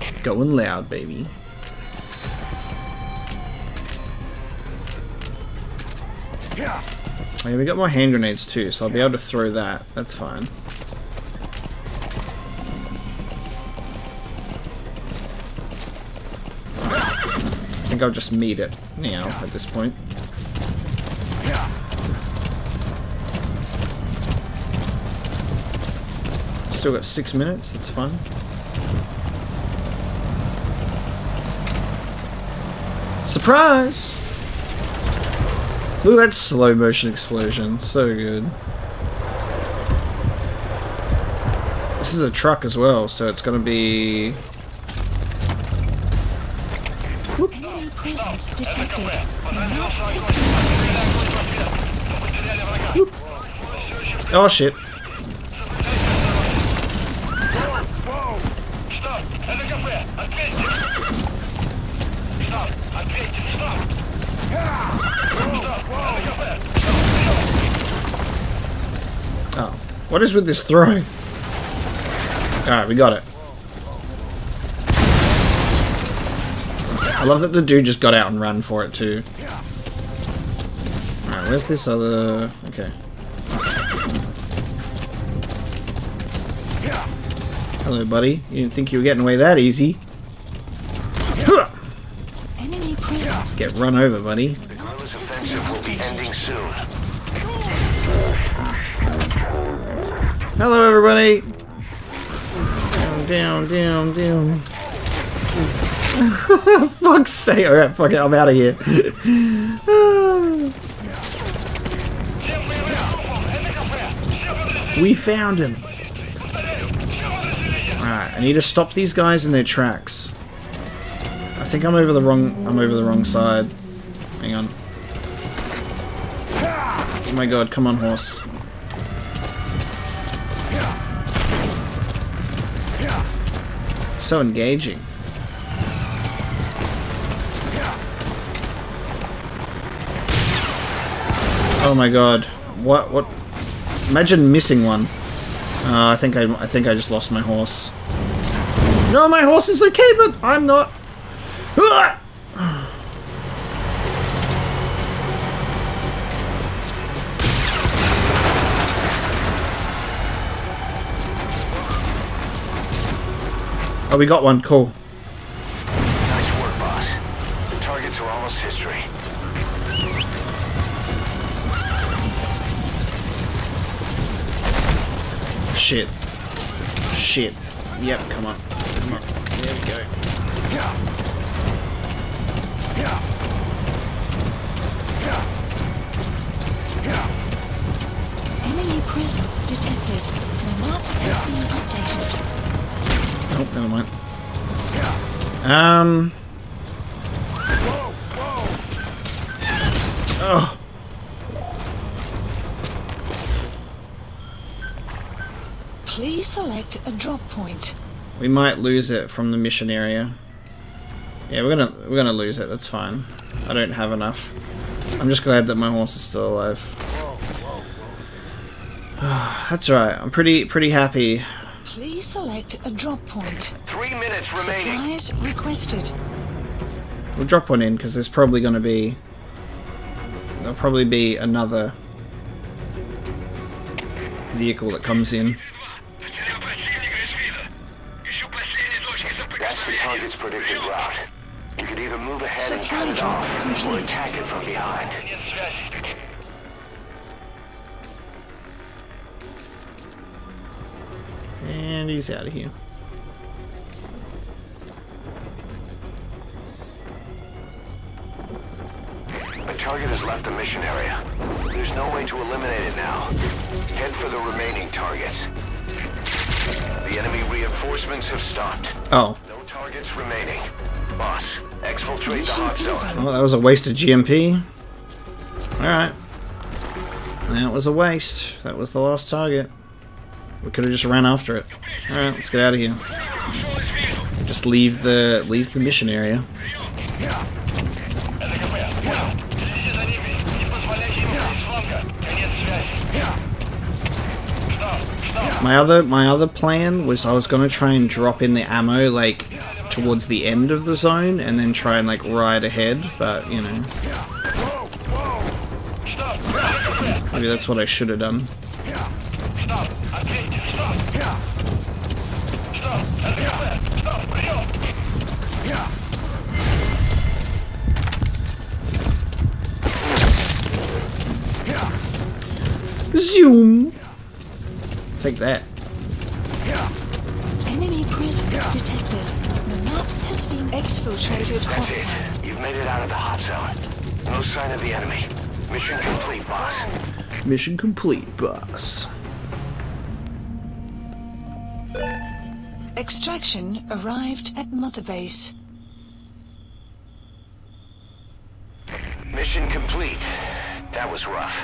updated. Going loud, baby. Yeah, we got more hand grenades too, so I'll be able to throw that. That's fine. Think I'll just meet it now at this point. Still got six minutes, that's fine. Surprise! Look at that slow motion explosion. So good. This is a truck as well, so it's gonna be... Oh shit. Oh. What is with this throwing? Alright, we got it. I love that the dude just got out and ran for it too. Alright, where's this other... Okay. Hello, buddy. You didn't think you were getting away that easy. Get run over, buddy. Hello, everybody. Down, down, down, down. *laughs* Fuck's sake. Alright, fuck it. I'm out of here. we found him. Alright, I need to stop these guys in their tracks. I think I'm over the wrong I'm over the wrong side. Hang on. Oh my god, come on horse. So engaging. Oh my god. What what Imagine missing one. Uh, I think I I think I just lost my horse. No, my horse is okay, but I'm not. Ah! *sighs* Oh, we got one. Cool. Shit. Shit. Yep, come on. Come on. There we go. Yeah. Yeah. Yeah. Yeah. Enemy present detected. The map has been updated. Oh, never mind. Um. Whoa, whoa. Oh. Please select a drop point. We might lose it from the mission area. Yeah, we're gonna we're gonna lose it. That's fine. I don't have enough. I'm just glad that my horse is still alive. *sighs* That's right. I'm pretty pretty happy. Please select a drop point. Three minutes remaining. Supplies requested. We'll drop one in because there's probably going to be there'll probably be another vehicle that comes in. Move ahead and cut it off, complete. attack it from behind. And he's out of here. The target has left the mission area. There's no way to eliminate it now. Head for the remaining targets. The enemy reinforcements have stopped. Oh, No targets remaining. Boss, exfiltrate the hot zone. well, that was a waste of GMP. Alright. That was a waste. That was the last target. We could have just ran after it. Alright, let's get out of here. Just leave the leave the mission area. My other my other plan was I was gonna try and drop in the ammo like towards the end of the zone and then try and like ride ahead, but you know. Maybe that's what I should have done. Zoom. Take that. Enemy presence been exfiltrated hot That's zone. it. You've made it out of the hot zone. No sign of the enemy. Mission complete, boss. Mission complete, boss. Extraction arrived at Mother Base. Mission complete. That was rough.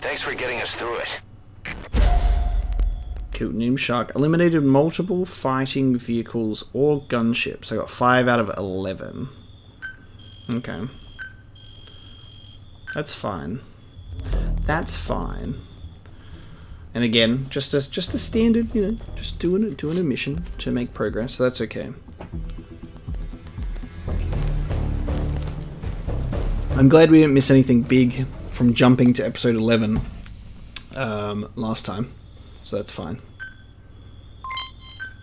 Thanks for getting us through it. Killed Noom Shark. Eliminated multiple fighting vehicles or gunships. I got 5 out of 11. Okay. That's fine. That's fine. And again, just a, just a standard, you know, just doing doing a mission to make progress, so that's okay. I'm glad we didn't miss anything big from jumping to episode 11 um, last time. So that's fine.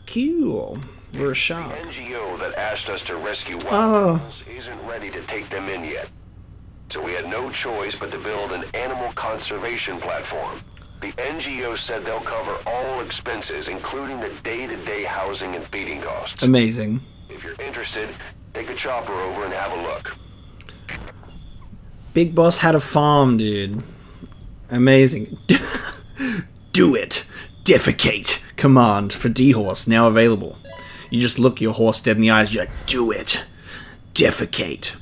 Cool. We're a shark. The NGO that asked us to rescue wild Oh. animals isn't ready to take them in yet. So we had no choice but to build an animal conservation platform. The NGO said they'll cover all expenses, including the day-to-day housing and feeding costs. Amazing. If you're interested, take a chopper over and have a look. Big Boss had a farm, dude. Amazing. *laughs* Do it. Defecate. Command for D-Horse now available. You just look your horse dead in the eyes, you're like, do it. Defecate.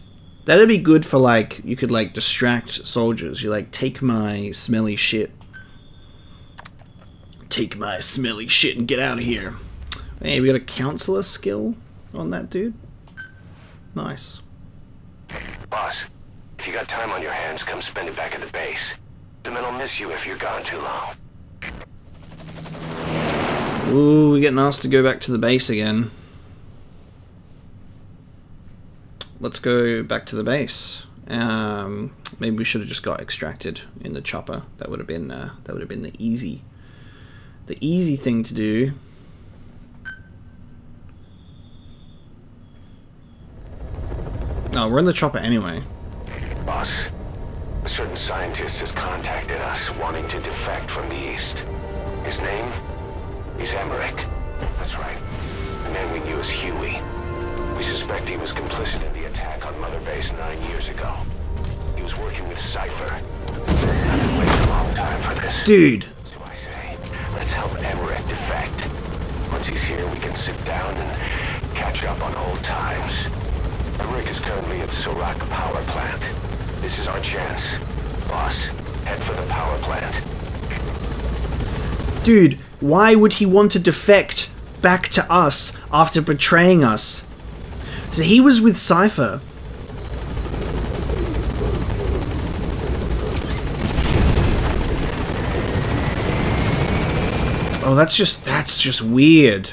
That'd be good for like, you could like distract soldiers. You like, take my smelly shit. Take my smelly shit and get out of here. Hey, we got a counselor skill on that dude. Nice. Boss, if you got time on your hands, come spend it back at the base. The men will miss you if you're gone too long. Ooh, we're getting asked to go back to the base again. Let's go back to the base. Um, maybe we should have just got extracted in the chopper. That would have been uh, that would have been the easy, the easy thing to do. No, we're in the chopper anyway. Boss, a certain scientist has contacted us wanting to defect from the east. His name? He's Emmerich. That's right. The man we knew as Huey. We suspect he was complicit in the attack on Mother Base nine years ago. He was working with Cypher. I've been waiting a long time for this. Dude, So I say, let's help Emmerich defect. Once he's here, we can sit down and catch up on old times. Emmerich is currently at Serak Power Plant. This is our chance. Boss, head for the power plant. Dude, why would he want to defect back to us after betraying us? So he was with Cypher. Oh, that's just that's just weird.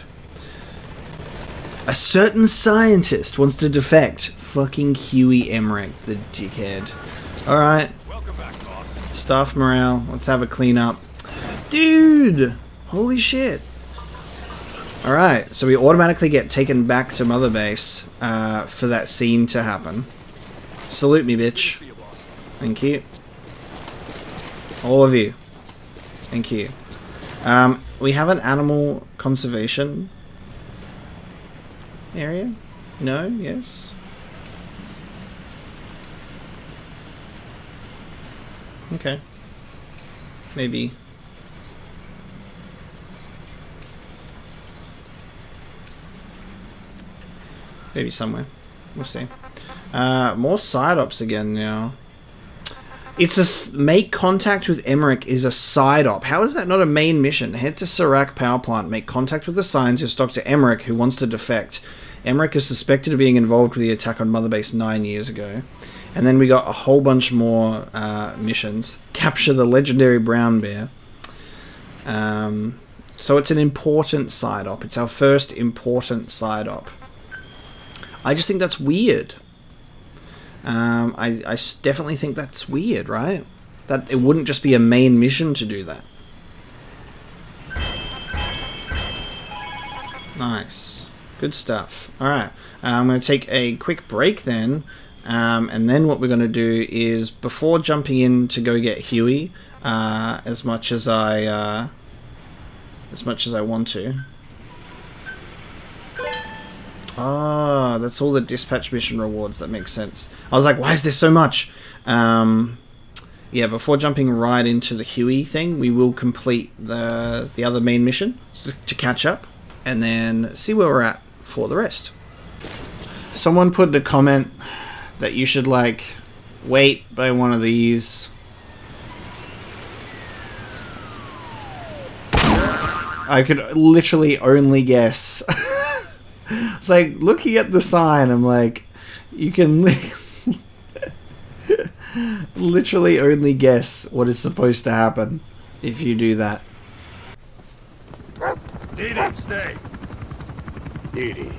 A certain scientist wants to defect. Fucking Huey Emmerich, the dickhead. All right, Welcome back, boss. staff morale. Let's have a clean up. Dude! Holy shit. Alright, so we automatically get taken back to Mother Base uh, for that scene to happen. Salute me, bitch. Thank you. All of you. Thank you. Um, we have an animal conservation area? No? Yes? Okay. Maybe. Maybe somewhere. We'll see. Uh, more side ops again now. It's a make contact with Emmerich is a side op. How is that not a main mission? Head to Serak power plant, make contact with the scientist Dr. Emmerich who wants to defect. Emmerich is suspected of being involved with the attack on Mother Base nine years ago. And then we got a whole bunch more uh, missions. Capture the legendary brown bear. Um, so it's an important side op. It's our first important side op. I just think that's weird. Um, I, I definitely think that's weird, right? That it wouldn't just be a main mission to do that. Nice. Good stuff. Alright, uh, I'm going to take a quick break then. Um, and then what we're going to do is, before jumping in to go get Huey, uh, as much as I, uh, as much as I want to. Ah, that's all the dispatch mission rewards. That makes sense. I was like, why is there so much? Um, yeah, before jumping right into the Huey thing, we will complete the the other main mission to catch up, and then see where we're at for the rest. Someone put in a comment that you should like wait by one of these. I could literally only guess. *laughs* It's like looking at the sign. I'm like, you can li- *laughs* literally only guess what is supposed to happen if you do that. DD, stay. DD.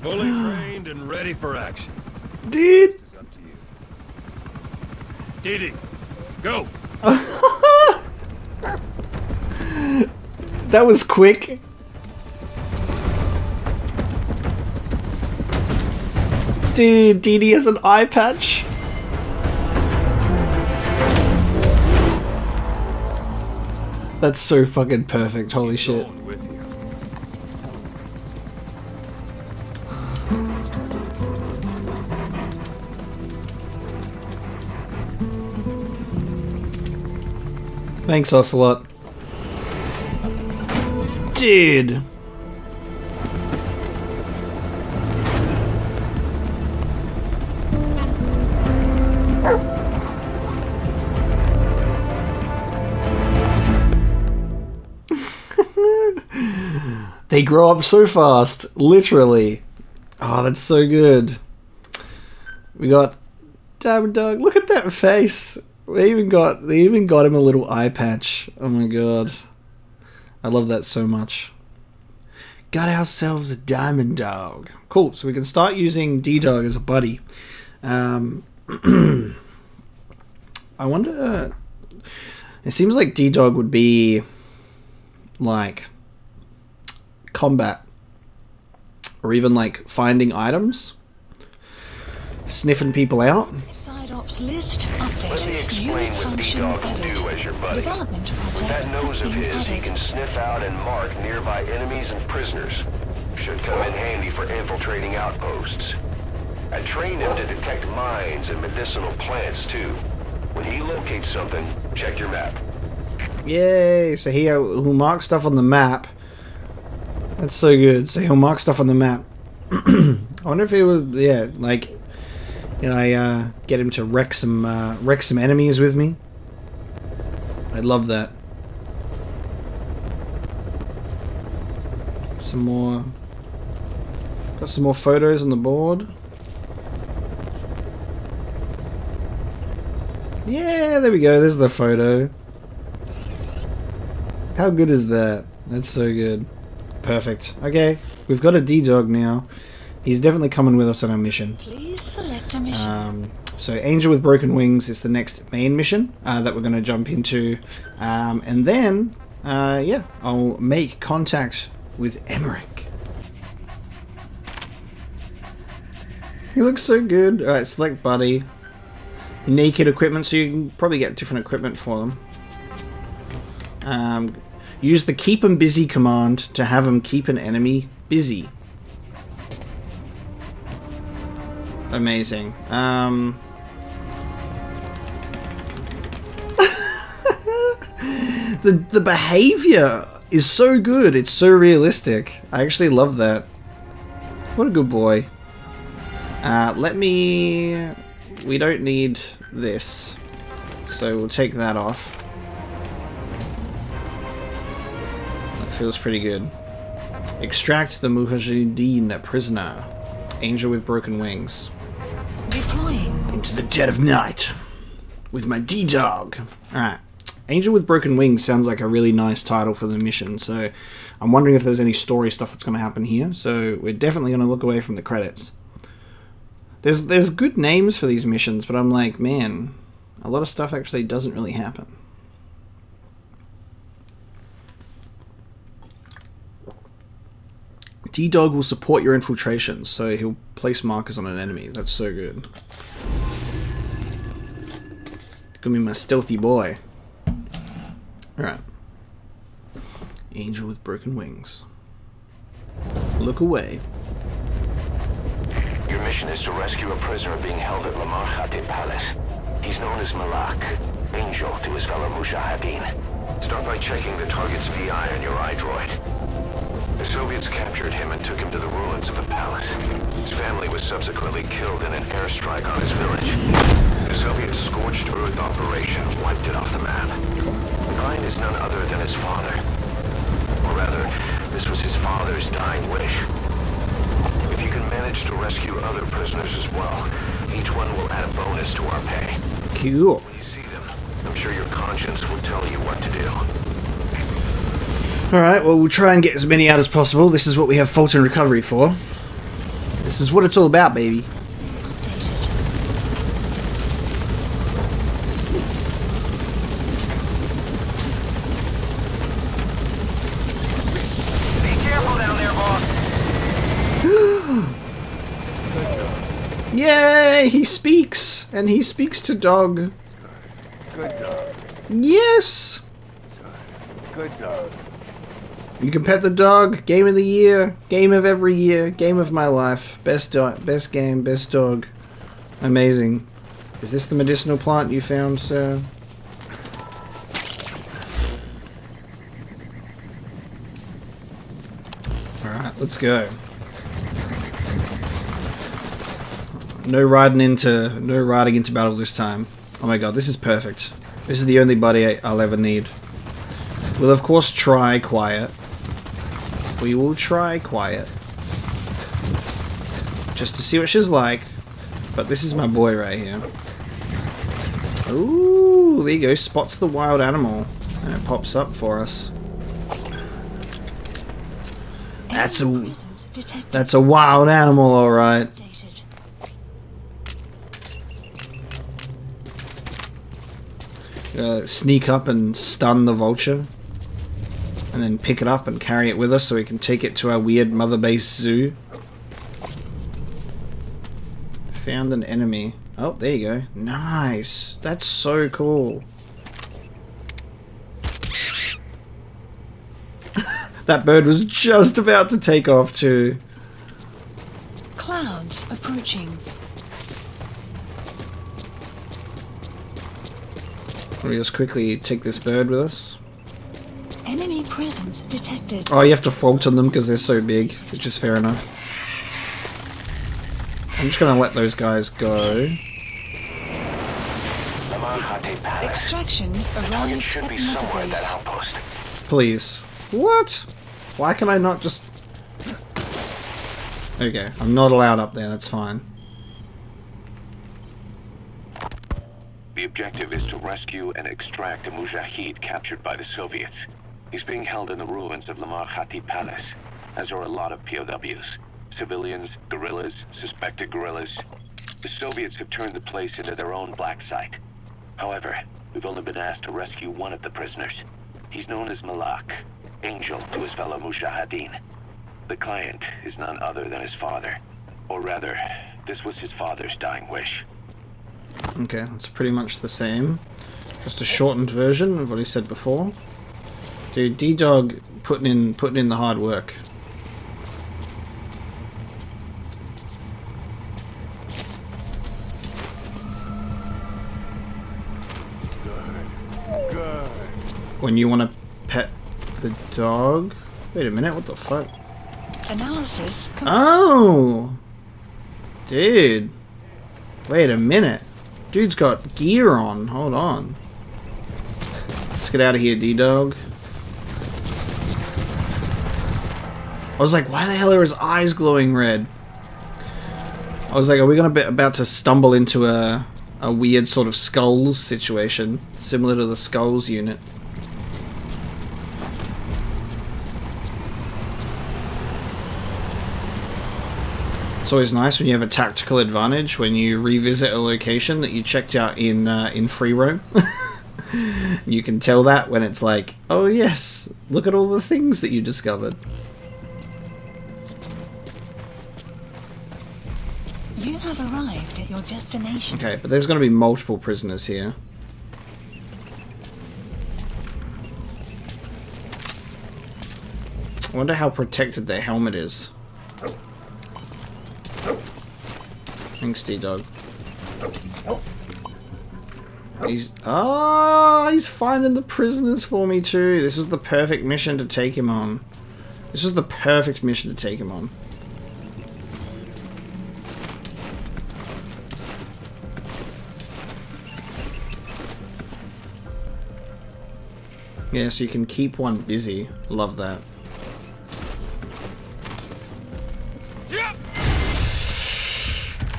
Fully trained and ready for action. Dude, It's up to you. DD, go. *laughs* That was quick. Dude, DD has an eye patch. That's so fucking perfect, holy shit. Thanks, Ocelot. Dude. They grow up so fast, literally. Oh, that's so good. We got Diamond Dog. Look at that face. They even got they even got him a little eye patch. Oh my god. I love that so much. Got ourselves a diamond dog. Cool. So we can start using D Dog as a buddy. Um, *clears throat* I wonder. It seems like D Dog would be like combat, or even like finding items, sniffing people out. Side ops list updated. Let me explain Unit what function D-Dog can do as your buddy. Development project With that nose of been his, he can sniff out and mark nearby enemies and prisoners. Should come in handy for infiltrating outposts. I trained him to detect mines and medicinal plants, too. When he locates something, check your map. Yay! So he uh, will mark stuff on the map. That's so good. So he'll mark stuff on the map. *clears throat* I wonder if he was, yeah, like, you know, I uh, get him to wreck some uh, wreck some enemies with me. I'd love that. Some more. Got some more photos on the board. Yeah, there we go. There's the photo. How good is that? That's so good. Perfect. Okay, we've got a D-Dog now. He's definitely coming with us on our mission. Please select a mission. Um, so Angel with Broken Wings is the next main mission uh, that we're going to jump into. Um, and then, uh, yeah, I'll make contact with Emmerich. He looks so good. Alright, select Buddy. Naked equipment, so you can probably get different equipment for them. Um, use the keep keep 'em busy command to have them keep an enemy busy. Amazing. Um, *laughs* the the behavior is so good. It's so realistic. I actually love that. What a good boy. Uh, let me. We don't need this, so we'll take that off. Feels pretty good. Extract the Mujahideen prisoner. Angel with broken wings. Deploying. Into the dead of night. With my D-Dog. Alright. Angel with Broken Wings sounds like a really nice title for the mission, so I'm wondering if there's any story stuff that's going to happen here, so we're definitely going to look away from the credits. There's, there's good names for these missions, but I'm like, man, a lot of stuff actually doesn't really happen. D-Dog will support your infiltration, so he'll place markers on an enemy. That's so good. Gonna be my stealthy boy. Alright. Angel with broken wings. Look away. Your mission is to rescue a prisoner being held at Lamar Khaate Palace. He's known as Malak, Angel to his fellow Mujahideen. Start by checking the target's VI on your iDroid. The Soviets captured him and took him to the ruins of the palace. His family was subsequently killed in an airstrike on his village. The Soviet scorched earth operation wiped it off the map. The client is none other than his father. Or rather, this was his father's dying wish. If you can manage to rescue other prisoners as well, each one will add a bonus to our pay. Cool. When you see them, I'm sure your conscience will tell you what to do. Alright, well we'll try and get as many out as possible. This is what we have Fulton Recovery for. This is what it's all about, baby. *gasps* Yay! He speaks! And he speaks to dog. Good dog. Yes! Good dog. You can pet the dog. Game of the year. Game of every year. Game of my life. Best dog. Best game. Best dog. Amazing. Is this the medicinal plant you found, sir? Alright, let's go. No riding into no riding into battle this time. Oh my god, this is perfect. This is the only buddy I'll ever need. We'll of course try quiet. We will try quiet. Just to see what she's like. But this is my boy right here. Ooh, there you go. Spots the wild animal. And it pops up for us. That's a that's a wild animal, alright. Uh, sneak up and stun the vulture, and then pick it up and carry it with us so we can take it to our weird mother base zoo. Found an enemy. Oh, there you go. Nice. That's so cool. *laughs* that bird was just about to take off too. Clouds approaching. Let me just quickly take this bird with us. Enemy presence detected. Oh, you have to Fulton them because they're so big, which is fair enough. I'm just gonna let those guys go. Lamar Khaate Palace. Extraction Target arrived should be somewhere at that outpost. Please. What? Why can I not just... Okay, I'm not allowed up there, that's fine. The objective is to rescue and extract a Mujahid captured by the Soviets. He's being held in the ruins of Lamar Khaate Palace, as are a lot of POWs. Civilians, guerrillas, suspected guerrillas. The Soviets have turned the place into their own black site. However, we've only been asked to rescue one of the prisoners. He's known as Malak, angel to his fellow Mujahideen. The client is none other than his father. Or rather, this was his father's dying wish. Okay, it's pretty much the same. Just a shortened version of what he said before. Dude, D-Dog putting in putting in the hard work. Good. When you want to pet the dog... Wait a minute, what the fuck? Analysis. Oh! Dude. Wait a minute. Dude's got gear on. Hold on. Let's get out of here, D-Dog. I was like, why the hell are his eyes glowing red? I was like, are we gonna be about to stumble into a a weird sort of skulls situation, similar to the skulls unit? It's always nice when you have a tactical advantage when you revisit a location that you checked out in uh, in free roam. *laughs* you can tell that when it's like, oh yes, look at all the things that you discovered. Have arrived at your destination. Okay, but there's going to be multiple prisoners here. I wonder how protected their helmet is. Thanks, D-Dog. He's ah, he's finding the prisoners for me too. This is the perfect mission to take him on. This is the perfect mission to take him on. Yeah, so you can keep one busy. Love that. yep.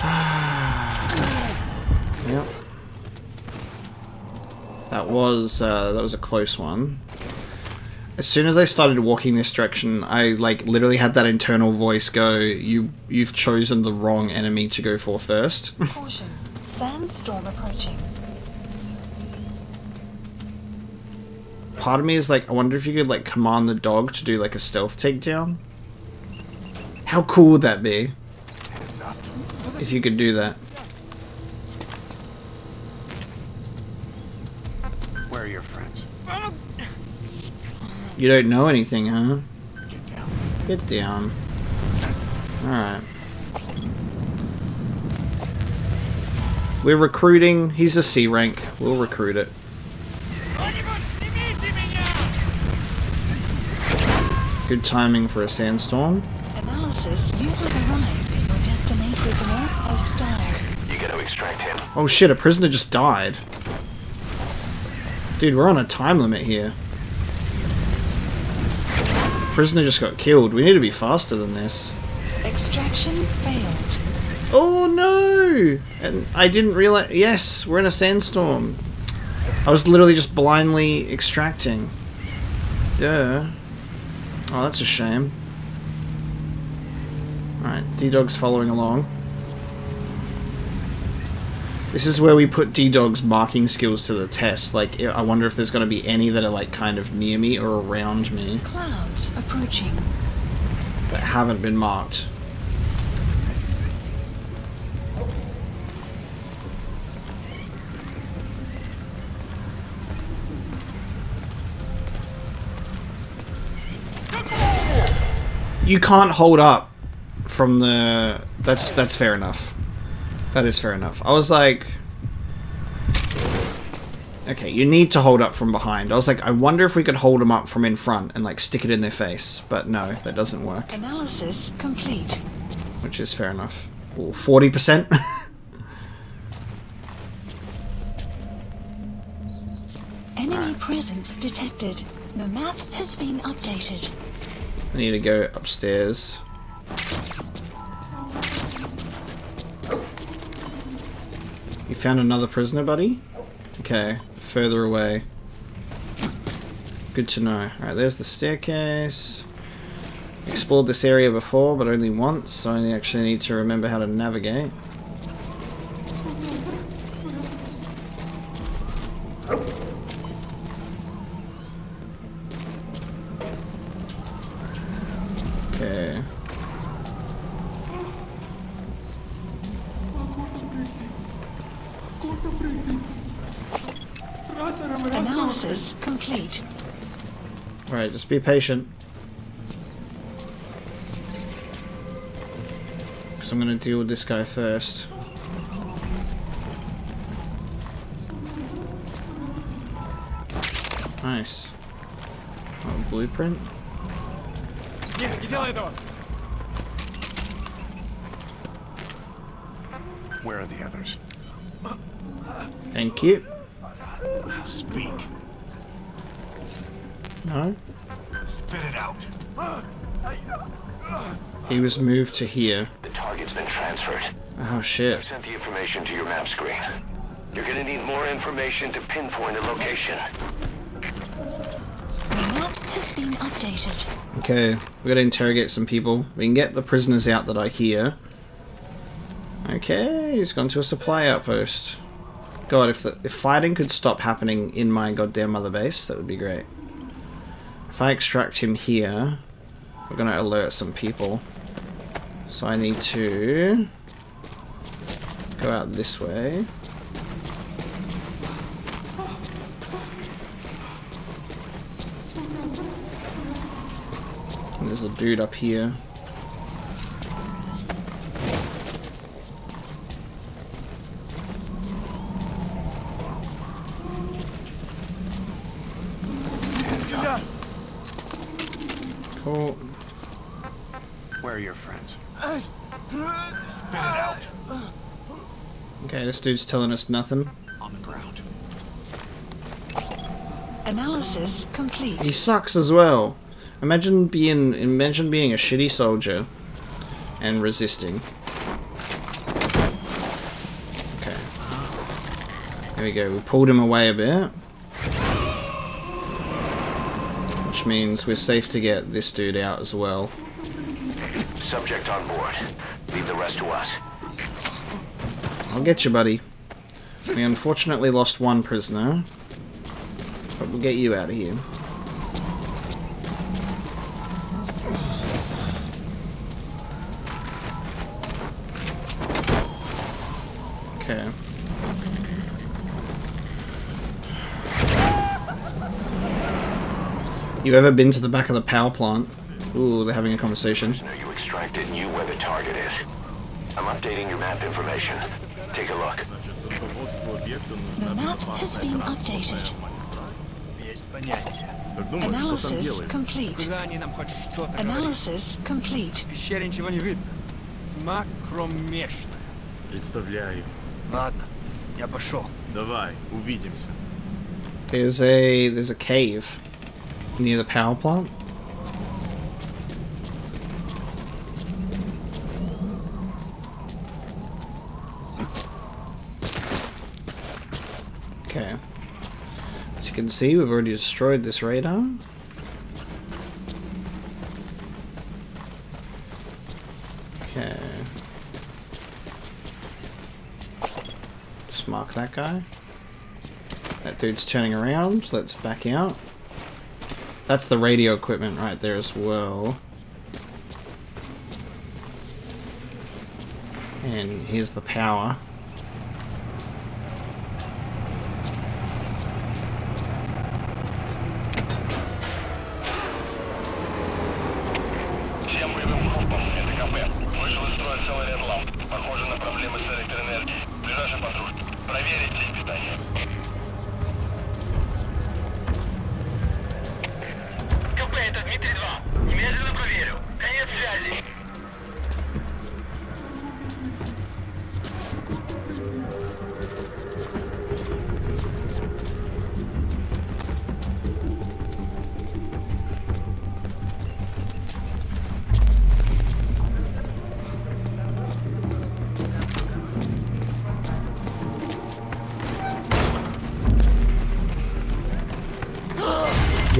*sighs* yep. That was uh, that was a close one. As soon as I started walking this direction, I like literally had that internal voice go, "You you've chosen the wrong enemy to go for first. *laughs* Caution. Sandstorm approaching. Part of me is like, I wonder if you could like command the dog to do like a stealth takedown. How cool would that be? If you could do that. Where are your friends? You don't know anything, huh? Get down. Get down. Alright. We're recruiting. He's a C rank. We'll recruit it. Good timing for a sandstorm. Analysis, you have arrived. Your destination prisoner has. You gotta extract him. Oh shit, a prisoner just died. Dude, we're on a time limit here. Prisoner just got killed. We need to be faster than this. Extraction failed. Oh no! And I didn't realize. Yes, we're in a sandstorm. I was literally just blindly extracting. Duh. Oh, that's a shame. Alright, D-Dog's following along. This is where we put D-Dog's marking skills to the test. Like, I wonder if there's going to be any that are, like, kind of near me or around me Clouds approaching. that haven't been marked. You can't hold up from the. That's that's fair enough. That is fair enough. I was like, okay, you need to hold up from behind. I was like, I wonder if we could hold them up from in front and like stick it in their face, but no, that doesn't work. Analysis complete. Which is fair enough. Forty percent. *laughs* Enemy presence detected. The map has been updated. I need to go upstairs. You found another prisoner, buddy? Okay, further away. Good to know. Alright, there's the staircase. Explored this area before, but only once, so I actually need to remember how to navigate. Just be patient. Because I'm going to deal with this guy first. Nice. Oh, blueprint? Where are the others? Thank you. Speak. No? Spit it out. He was moved to here. The target's been transferred. Oh shit. I Sent the information to your map screen. You're gonna need more information to pinpoint a location. The map has been updated. Okay, we gotta interrogate some people. We can get the prisoners out that I hear. Okay, he's gone to a supply outpost. God, if the, if fighting could stop happening in my goddamn mother base, that would be great. If I extract him here, we're gonna alert some people. So I need to go out this way. And there's a dude up here. This dude's telling us nothing. On the ground. Analysis complete. He sucks as well. Imagine being imagine being a shitty soldier and resisting. Okay. There we go. We pulled him away a bit. Which means we're safe to get this dude out as well. Subject on board. Leave the rest to us. I'll get you, buddy. We unfortunately lost one prisoner. But we'll get you out of here. Okay. You ever been to the back of the power plant? Ooh, they're having a conversation. Now you extracted knew where the target is. I'm updating your map information. Take a look. The map has been updated. Analysis complete. Куда они нам хоть что-то говорят? Analysis complete. В пещере ничего не видно. Тьма кромешная. Представляю. Ладно, я пошел. Давай, увидимся. There's a there's a cave near the power plant. Can see, we've already destroyed this radar. Okay. Just mark that guy. That dude's turning around. Let's back out. That's the radio equipment right there as well. And here's the power.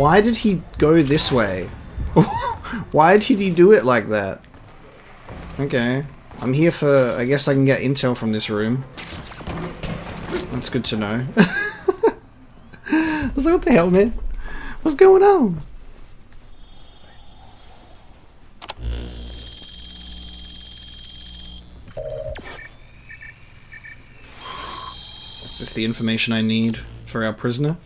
Why did he go this way? *laughs* Why did he do it like that? Okay. I'm here for... I guess I can get intel from this room. That's good to know. *laughs* I was like, what the hell, man? What's going on? Is this the information I need for our prisoner?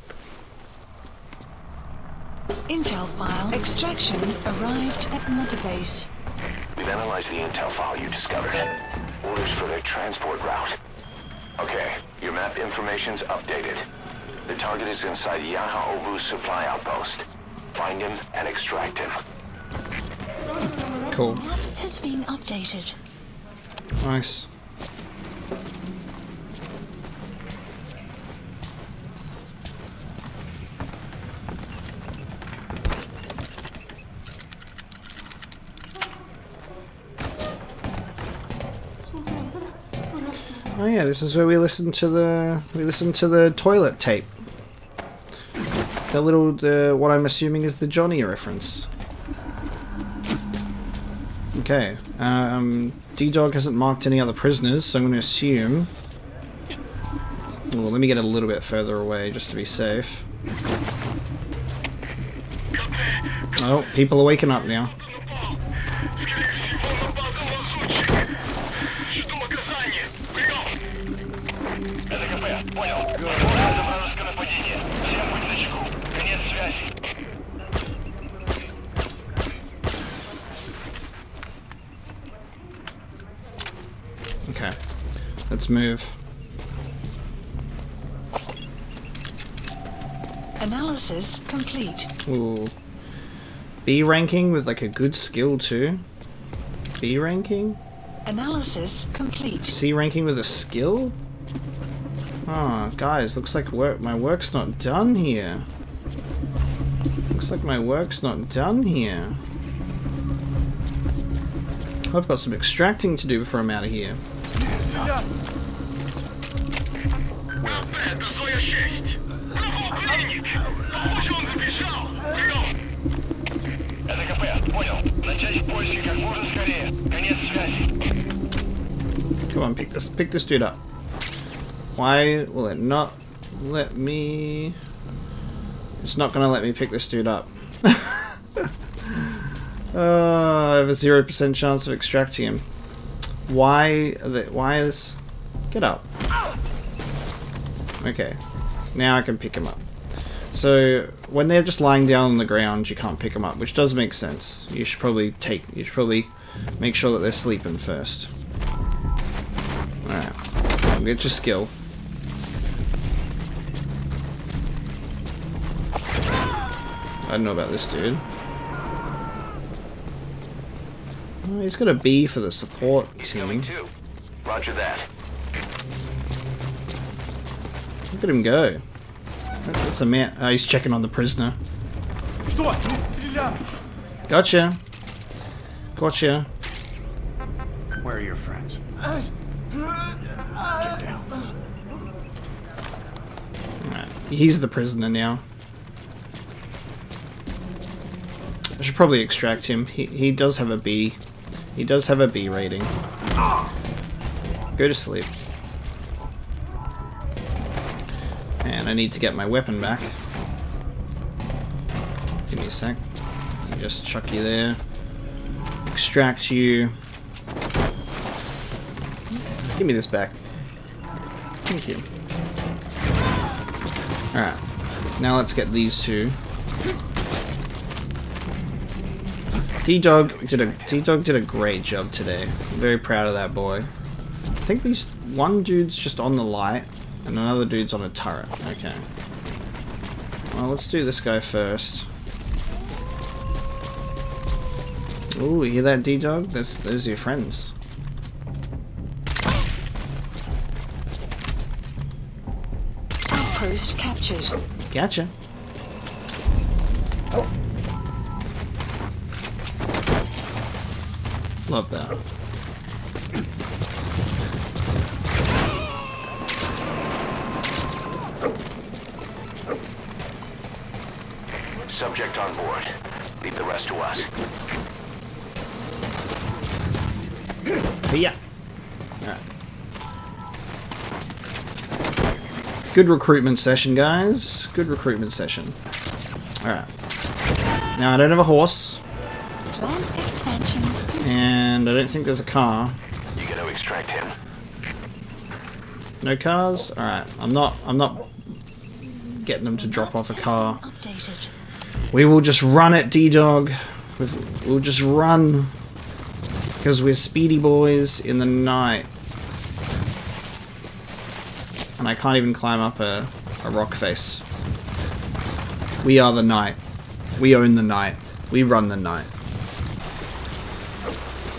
Intel file extraction arrived at Mother Base. We've analyzed the intel file you discovered. Orders for their transport route. Okay, your map information's updated. The target is inside Yakho Oboo's supply outpost. Find him and extract him. Cool. Map has been updated. Nice. This is where we listen to the we listen to the toilet tape. The little the what I'm assuming is the Johnny reference. Okay. Um, D-Dog hasn't marked any other prisoners, so I'm going to assume... Well, let me get a little bit further away, just to be safe. Oh, people are waking up now. Let's move. Analysis complete. Ooh. B ranking with like a good skill too. B ranking? Analysis complete. C ranking with a skill? Oh, guys, looks like work my work's not done here. Looks like my work's not done here. I've got some extracting to do before I'm out of here. Врагов пленник. Похоже, он сбежал. Прием. Это КП, понял. Начать поиски как можно скорее. Конец связи. Come on, pick this pick this dude up. Why will it not let me It's not gonna let me pick this dude up. *laughs* Uh, I have a zero percent chance of extracting him. Why? are they- Why is? Get up. Okay. Now I can pick him up. So, when they're just lying down on the ground, you can't pick them up, which does make sense. You should probably take... You should probably make sure that they're sleeping first. Alright. Get your skill. I don't know about this dude. Oh, he's got a B for the support He's team. too. Roger that. Look at him go. That's a man. Oh, he's checking on the prisoner. Gotcha. Gotcha. Where are your friends? Alright. He's the prisoner now. I should probably extract him. He, he does have a B. He does have a B rating. Go to sleep. And I need to get my weapon back. Give me a sec. Just chuck you there. Extract you. Give me this back. Thank you. Alright. Now let's get these two. D-Dog did a D-Dog did a great job today. I'm very proud of that boy. I think these one dude's just on the light and another dude's on a turret. Okay. Well, let's do this guy first. Ooh, you hear that, D-Dog? That's those are your friends. Outpost captured. Gotcha. Oh. Love that. Us. Yeah. Alright. Good recruitment session, guys. Good recruitment session. Alright. Now, I don't have a horse, and I don't think there's a car. You gotta extract him. No cars? Alright. I'm not, I'm not getting them to drop off a car. Updated. We will just run it, D-Dog. We'll just run. Because we're speedy boys in the night. And I can't even climb up a, a rock face. We are the night. We own the night. We run the night.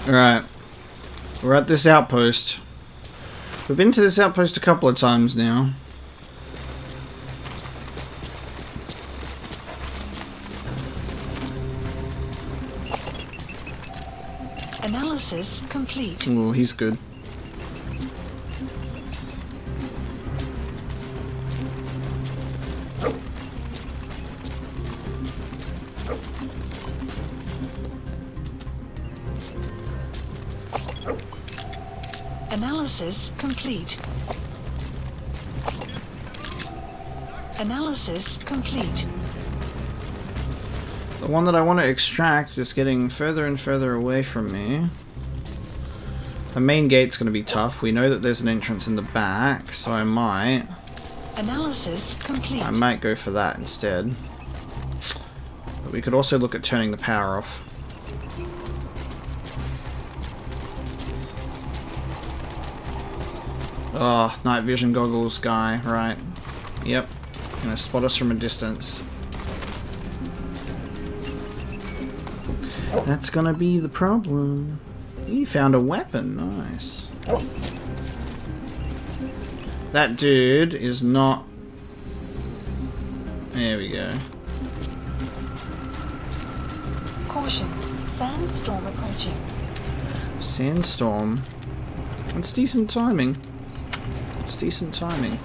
Alright. We're at this outpost. We've been to this outpost a couple of times now. Analysis complete. Oh, he's good. Analysis complete. Analysis complete. The one that I want to extract is getting further and further away from me. The main gate's going to be tough. We know that there's an entrance in the back, so I might. Analysis complete. I might go for that instead. But we could also look at turning the power off. Oh, night vision goggles guy, right. Yep. Gonna spot us from a distance. That's gonna be the problem. He found a weapon, nice. That dude is not... There we go. Caution. Sandstorm approaching. Sandstorm. That's decent timing. It's decent timing.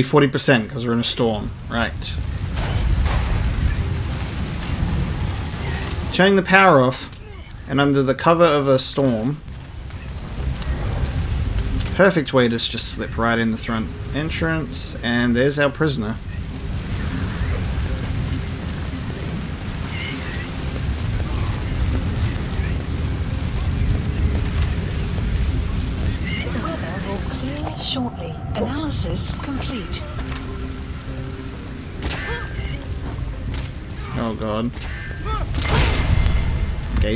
Only 40% because we're in a storm. Right. Turning the power off, and under the cover of a storm. Perfect way to just slip right in the front entrance, and there's our prisoner.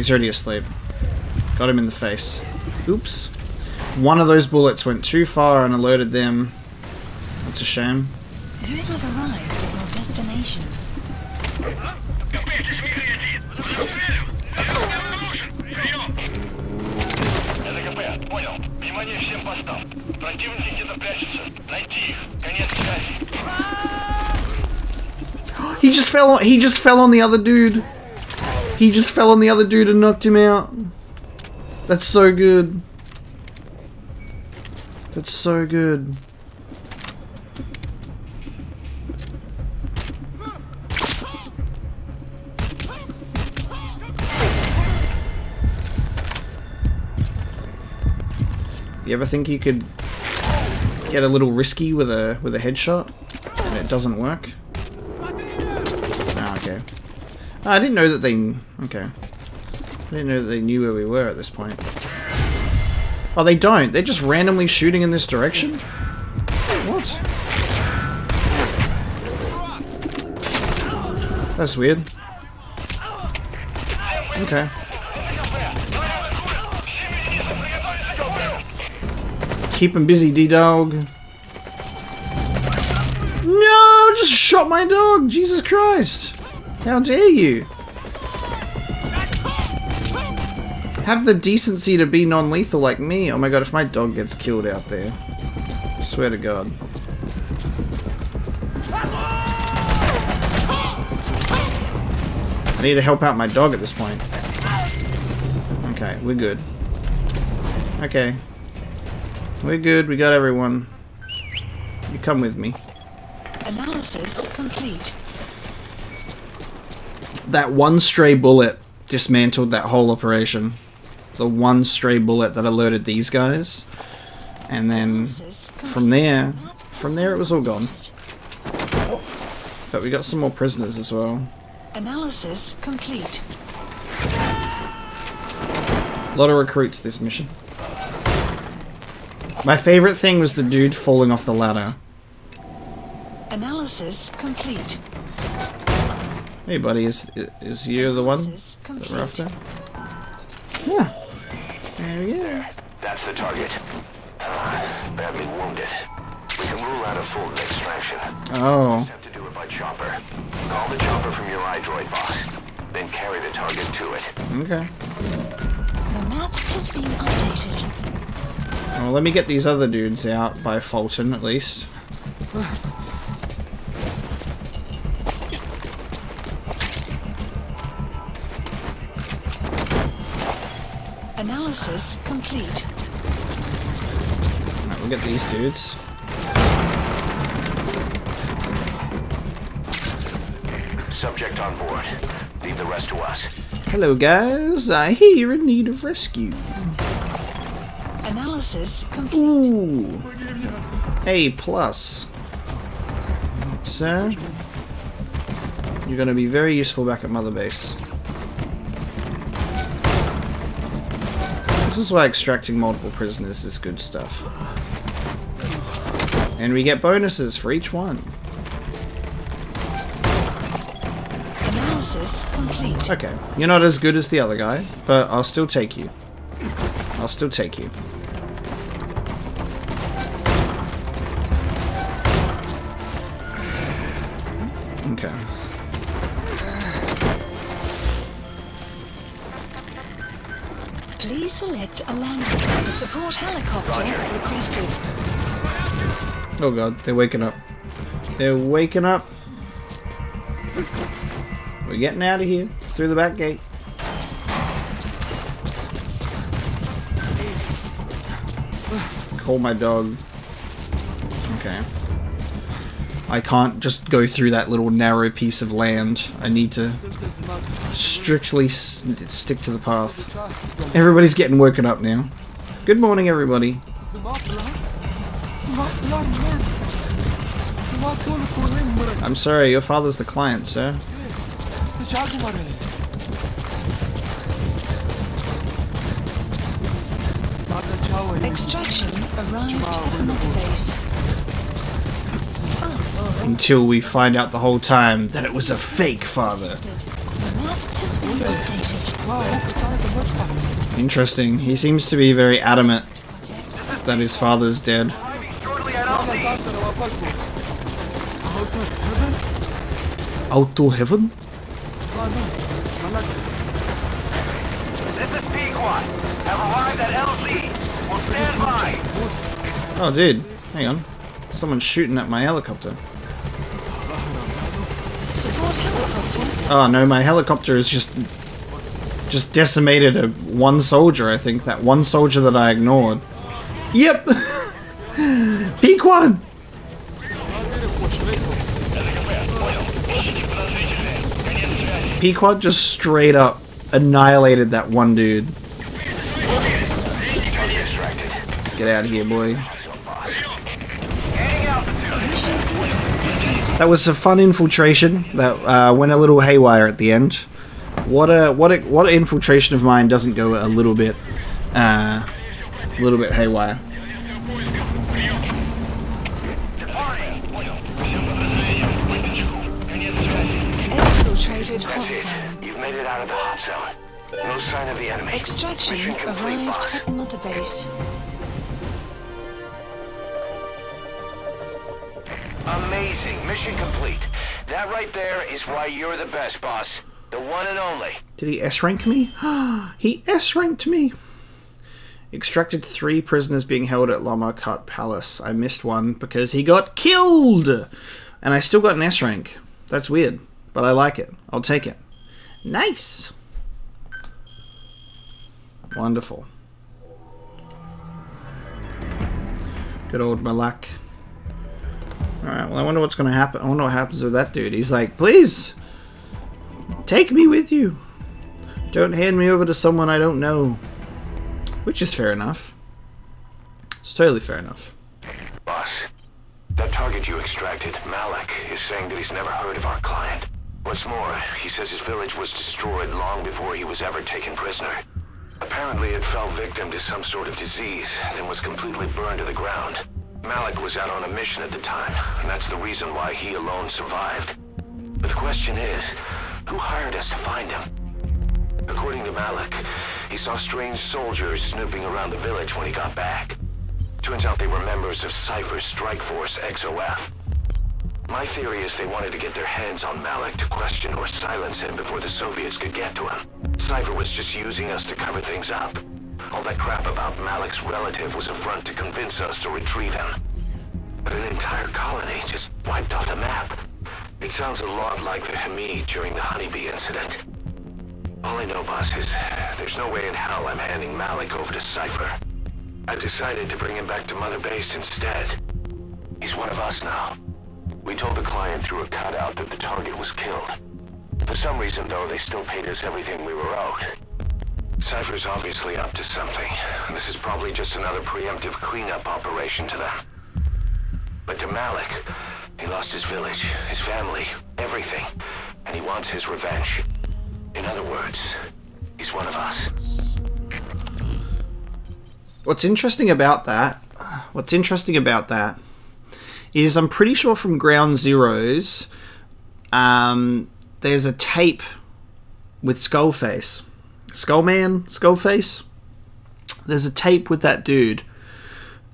he's already asleep. Got him in the face. Oops. One of those bullets went too far and alerted them. That's a shame. You have arrived at your destination. Это КП, понял. Внимание всем постам. Противники где-то прячутся. Найти их. Конец связи. He just fell on he just fell on the other dude. He just fell on the other dude and knocked him out. That's so good. That's so good. You ever think you could get a little risky with a with a headshot and it doesn't work? Ah, I didn't know that they... Okay. I didn't know that they knew where we were at this point. Oh, they don't. They're just randomly shooting in this direction? What? That's weird. Okay. Keep him busy, D-Dog. No! Just shot my dog! Jesus Christ! How dare you! Have the decency to be non-lethal like me. Oh my god, if my dog gets killed out there. I swear to god. I need to help out my dog at this point. Okay, we're good. Okay. We're good, we got everyone. You come with me. Analysis complete. That one stray bullet dismantled that whole operation. The one stray bullet that alerted these guys. And then from there, from there it was all gone. But we got some more prisoners as well. Analysis complete. A lot of recruits this mission. My favorite thing was the dude falling off the ladder. Analysis complete. Hey buddy, is is you the one Analysis that we're after? Yeah. There we go. That's the target. Ah, badly wounded. We can rule out a full extraction. Oh. Have to do it by chopper. Call the chopper from your iDroid box. Then carry the target to it. Okay. The map has been updated. Well, let me get these other dudes out by Fulton at least. *sighs* *sighs* *sighs* Analysis complete. Alright, we'll get these dudes. Subject on board. Leave the rest to us. Hello guys, I hear you're in need of rescue. Analysis complete. Ooh. A plus. Sir, you're going to be very useful back at Mother Base. This is why extracting multiple prisoners is good stuff. And we get bonuses for each one. Okay, you're not as good as the other guy, but I'll still take you. I'll still take you. Please a landing. Support helicopter requested. Oh god, they're waking up. They're waking up. We're getting out of here through the back gate. Call my dog. I can't just go through that little narrow piece of land. I need to strictly stick to the path. Everybody's getting woken up now. Good morning, everybody. I'm sorry, your father's the client, sir. Extraction arrived at Mother Base. Until we find out the whole time that it was a fake father. Interesting. He seems to be very adamant that his father's dead. Out to heaven? This is Pequod. Have arrived at LZ. We'll stand by. Oh, dude. Hang on. Someone's shooting at my helicopter. Oh no, my helicopter is just just decimated a one soldier. I think that one soldier that I ignored. Yep. *laughs* Pequod. Pequod just straight up annihilated that one dude. Let's get out of here, boy. That was a fun infiltration that uh, went a little haywire at the end. What a what a what a infiltration of mine doesn't go a little bit uh, a little bit haywire. Exfiltrated hot zone. You've made it out of the hot zone. No sign of the enemy. Extraction complete, arrived at Mother Base. Mission complete. That right there is why you're the best, boss. The one and only. Did he S rank me? *gasps* he S ranked me. Extracted three prisoners being held at Lama Palace. I missed one because he got killed, and I still got an S rank. That's weird, but I like it. I'll take it. Nice. Wonderful. Good old Malak. Alright, well, I wonder what's going to happen. I wonder what happens with that dude. He's like, please, take me with you. Don't hand me over to someone I don't know. Which is fair enough. It's totally fair enough. Boss, that target you extracted, Malak, is saying that he's never heard of our client. What's more, he says his village was destroyed long before he was ever taken prisoner. Apparently it fell victim to some sort of disease, then was completely burned to the ground. Malak was out on a mission at the time, and that's the reason why he alone survived. But the question is, who hired us to find him? According to Malak, he saw strange soldiers snooping around the village when he got back. Turns out they were members of Cypher's strike force, XOF. My theory is they wanted to get their hands on Malak to question or silence him before the Soviets could get to him. Cypher was just using us to cover things up. All that crap about Malak's relative was a front to convince us to retrieve him. But an entire colony just wiped off the map. It sounds a lot like the Hamid during the Honeybee incident. All I know, boss, is there's no way in hell I'm handing Malak over to Cypher. I've decided to bring him back to Mother Base instead. He's one of us now. We told the client through a cutout that the target was killed. For some reason, though, they still paid us everything we were owed. Cypher's obviously up to something. This is probably just another preemptive cleanup operation to them. But to Malak, he lost his village, his family, everything. And he wants his revenge. In other words, he's one of us. what's interesting about that, what's interesting about that, is I'm pretty sure from Ground Zeroes, um, there's a tape with Skullface, Skullman, Skullface. There's a tape with that dude.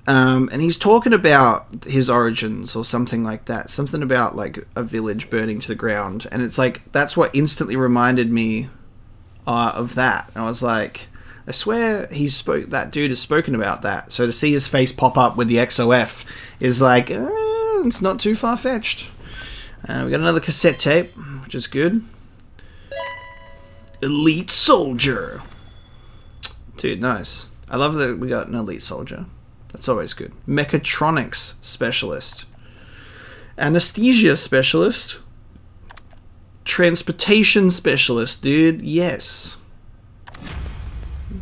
Um, and he's talking about his origins or something like that. Something about like a village burning to the ground, and it's like that's what instantly reminded me uh, of that. And I was like, I swear he spoke. That dude has spoken about that. So to see his face pop up with the XOF is like, uh, it's not too far fetched. Uh, we got another cassette tape, which is good. Elite Soldier. Dude, nice. I love that we got an Elite Soldier. That's always good. Mechatronics Specialist. Anesthesia Specialist. Transportation Specialist, dude. Yes.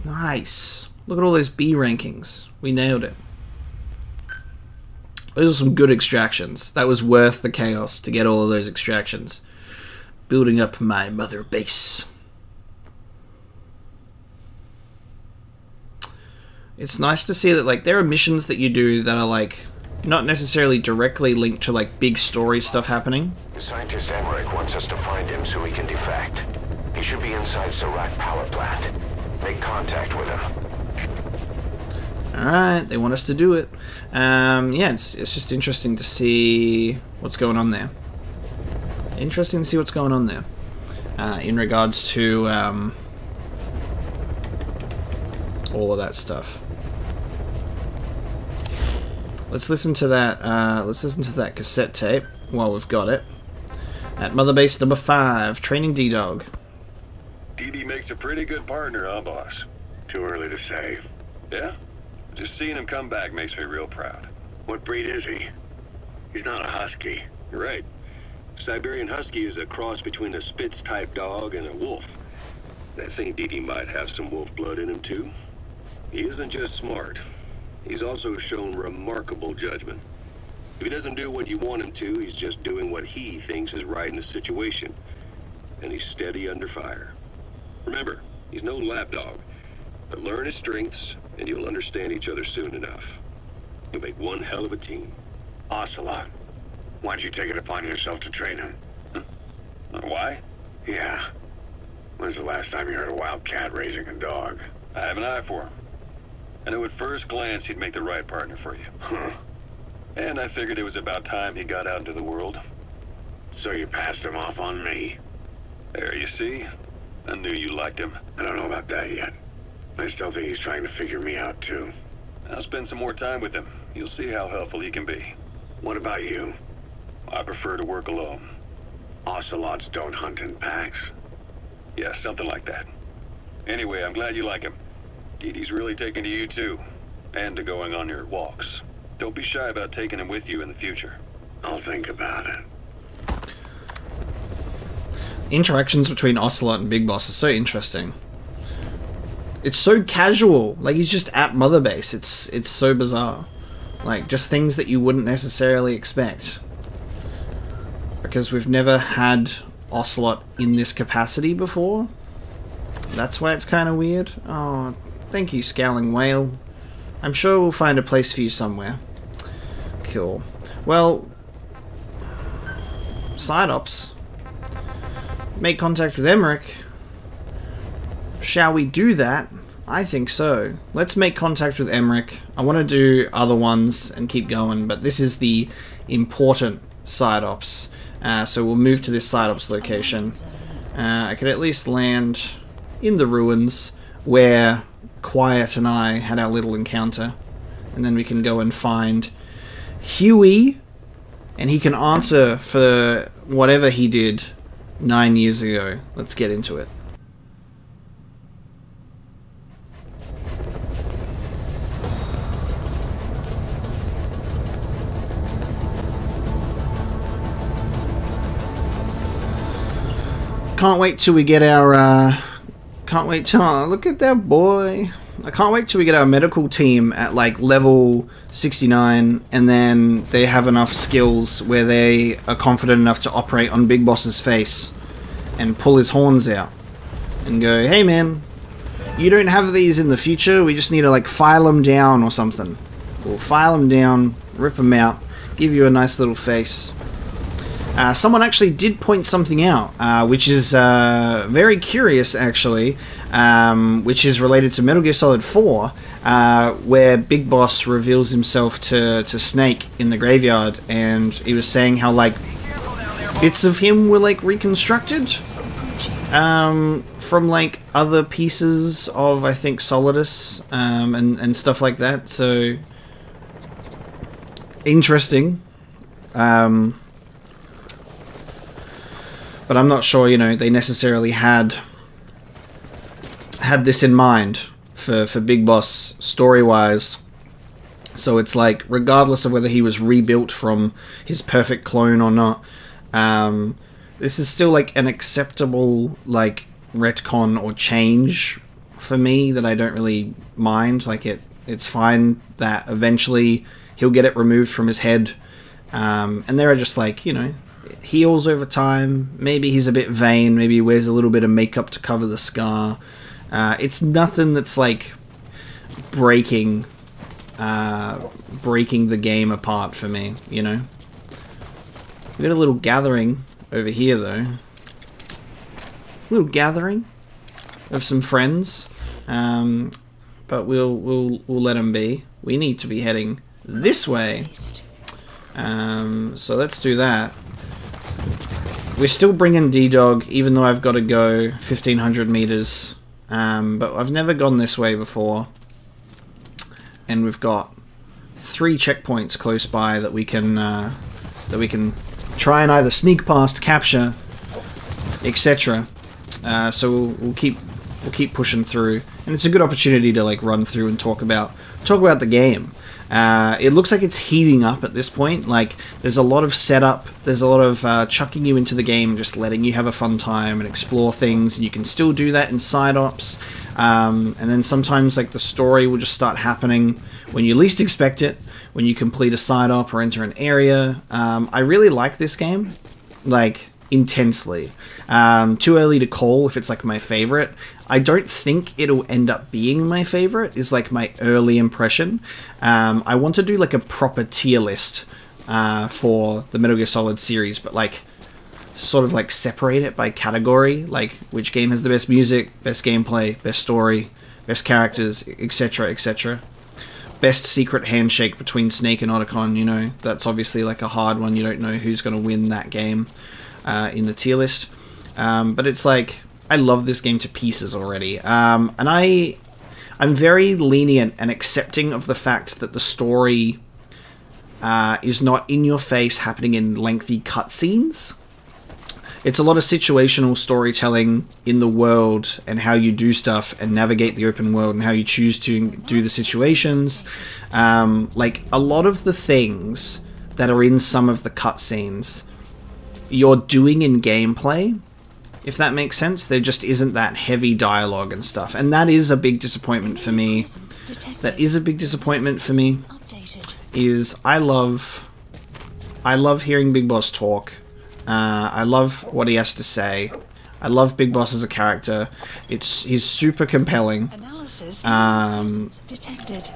Nice. Look at all those B rankings. We nailed it. Those are some good extractions. That was worth the chaos to get all of those extractions. Building up my mother base. It's nice to see that like there are missions that you do that are like not necessarily directly linked to like big story stuff happening. The scientist Emmerich wants us to find him so we can defect. He should be inside Serak power plant. Make contact with him. Alright, they want us to do it. Um, yeah, it's, it's just interesting to see what's going on there. Interesting to see what's going on there. Uh, in regards to um, all of that stuff. Let's listen to that. Uh, let's listen to that cassette tape while we've got it. At Mother Base number five, training D Dog. DD makes a pretty good partner, huh, boss? Too early to say. Yeah? Just seeing him come back makes me real proud. What breed is he? He's not a husky. Right. Siberian Husky is a cross between a Spitz-type dog and a wolf. I think DD might have some wolf blood in him, too. He isn't just smart. He's also shown remarkable judgment. If he doesn't do what you want him to, he's just doing what he thinks is right in the situation. And he's steady under fire. Remember, he's no lapdog. But learn his strengths, and you'll understand each other soon enough. You'll make one hell of a team. Ocelot. Why'd you take it upon yourself to train him? Why? Yeah. When's the last time you heard a wildcat raising a dog? I have an eye for him. I knew at first glance he'd make the right partner for you. Huh. *laughs* And I figured it was about time he got out into the world. So you passed him off on me? There, you see? I knew you liked him. I don't know about that yet. I still think he's trying to figure me out, too. I'll spend some more time with him. You'll see how helpful he can be. What about you? I prefer to work alone. Ocelots don't hunt in packs. Yeah, something like that. Anyway, I'm glad you like him. DD's really taken to you, too. And to going on your walks. Don't be shy about taking him with you in the future. I'll think about it. Interactions between Ocelot and Big Boss is so interesting. It's so casual. Like he's just at Mother Base. It's it's so bizarre. Like just things that you wouldn't necessarily expect. Because we've never had Ocelot in this capacity before. That's why it's kind of weird. Oh, thank you, Scowling Whale. I'm sure we'll find a place for you somewhere. Cool. Well, side ops. Make contact with Emmerich. Shall we do that? I think so. Let's make contact with Emmerich. I want to do other ones and keep going, but this is the important side ops. Uh, so we'll move to this side ops location. Uh, I could at least land in the ruins where Quiet and I had our little encounter. And then we can go and find Huey, and he can answer for whatever he did nine years ago. Let's get into it. Can't wait till we get our. Uh, can't wait till. Oh, look at that boy. I can't wait till we get our medical team at like level 69 and then they have enough skills where they are confident enough to operate on Big Boss's face and pull his horns out and go, hey man, you don't have these in the future. We just need to like file them down or something. We'll file them down, rip them out, give you a nice little face. Uh, someone actually did point something out, uh, which is uh, very curious, actually, um, which is related to Metal Gear Solid 4, uh, where Big Boss reveals himself to, to Snake in the graveyard, and he was saying how, like, bits of him were, like, reconstructed um, from, like, other pieces of, I think, Solidus um, and, and stuff like that, so... Interesting. Um, but I'm not sure, you know, they necessarily had had this in mind for for Big Boss story wise. So it's like, regardless of whether he was rebuilt from his perfect clone or not, um, this is still like an acceptable like retcon or change for me that I don't really mind. Like it, it's fine that eventually he'll get it removed from his head, um, and there are just like you know heals over time. Maybe he's a bit vain. Maybe he wears a little bit of makeup to cover the scar. Uh, it's nothing that's like breaking, uh, breaking the game apart for me. You know. We got a little gathering over here though. A little gathering of some friends, um, but we'll we'll we'll let them be. We need to be heading this way. Um, so let's do that. We're still bringing D-Dog, even though I've got to go 1500 meters. Um, but I've never gone this way before. And we've got three checkpoints close by that we can uh, that we can try and either sneak past, capture, etc. Uh, so we'll, we'll keep we'll keep pushing through, and it's a good opportunity to like run through and talk about talk about the game. Uh, it looks like it's heating up at this point. Like there's a lot of setup, there's a lot of uh, chucking you into the game, just letting you have a fun time and explore things. And you can still do that in side ops. Um, and then sometimes like the story will just start happening when you least expect it. When you complete a side op or enter an area. Um, I really like this game. Like intensely. Um, too early to call if it's like my favorite. I don't think it'll end up being my favorite. Is like my early impression. Um, I want to do like a proper tier list uh, for the Metal Gear Solid series, but like sort of like separate it by category, like which game has the best music, best gameplay, best story, best characters, etc., etc. Best secret handshake between Snake and Otacon, you know, that's obviously like a hard one. You don't know who's going to win that game uh, in the tier list. Um, but it's like I love this game to pieces already, um, and I I'm very lenient and accepting of the fact that the story uh, is not in your face, happening in lengthy cutscenes. It's a lot of situational storytelling in the world and how you do stuff and navigate the open world and how you choose to do the situations. Um, like a lot of the things that are in some of the cutscenes you're doing in gameplay, if that makes sense. There just isn't that heavy dialogue and stuff. And that is a big disappointment for me. That is a big disappointment for me. Is I love I love hearing Big Boss talk. Uh, I love what he has to say. I love Big Boss as a character. It's he's super compelling. Um,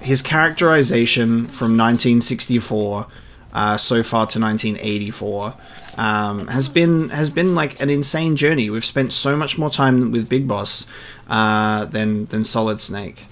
his characterization from 1964 uh, so far to 1984 um, has been has been like an insane journey. We've spent so much more time with Big Boss uh, than than Solid Snake.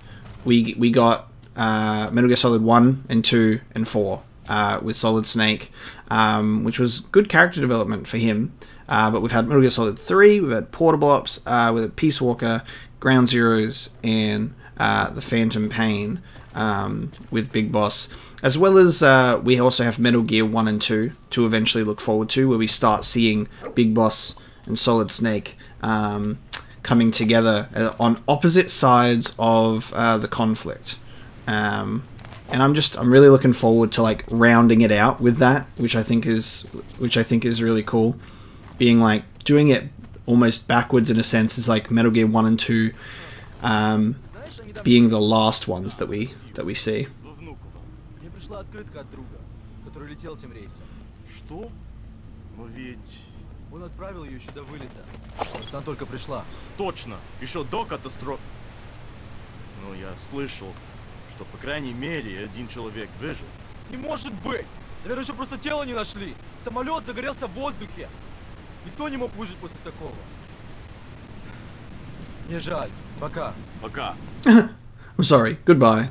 We we got uh, Metal Gear Solid One and Two and Four uh, with Solid Snake, um, which was good character development for him. Uh, but we've had Metal Gear Solid 3, we've had Portable Ops, uh, had Peace Walker, Ground Zeroes, and uh, The Phantom Pain um, with Big Boss. As well as uh, we also have Metal Gear 1 and 2 to eventually look forward to, where we start seeing Big Boss and Solid Snake um, coming together uh, on opposite sides of uh, the conflict. Um, and I'm just I'm really looking forward to like rounding it out with that, which I think is which I think is really cool. Being like doing it almost backwards in a sense is like Metal Gear 1 and 2 um, being the last ones that we that we see. Пришла открытка от друга, который летел тем рейсом. Что? Но ведь... Он отправил ее еще до вылета. Просто она только пришла. Точно! Еще до катастрофы... Но я слышал, что по крайней мере один человек выжил. Не может быть! Наверное, еще просто тело не нашли. Самолет загорелся в воздухе. Никто не мог выжить после такого. Не жаль. Пока. Пока. *coughs* I'm sorry. Goodbye.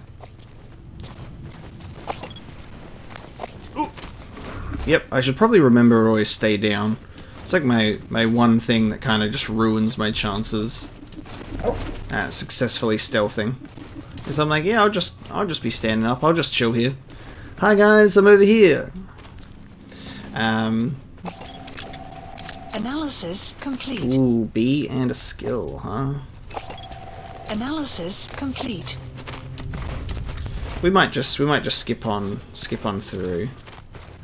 Yep, I should probably remember to always stay down. It's like my, my one thing that kind of just ruins my chances at successfully stealthing. Because I'm like, yeah, I'll just I'll just be standing up. I'll just chill here. Hi guys, I'm over here. Um, Analysis complete. ooh, B and a skill, huh? Analysis complete. We might just we might just skip on skip on through.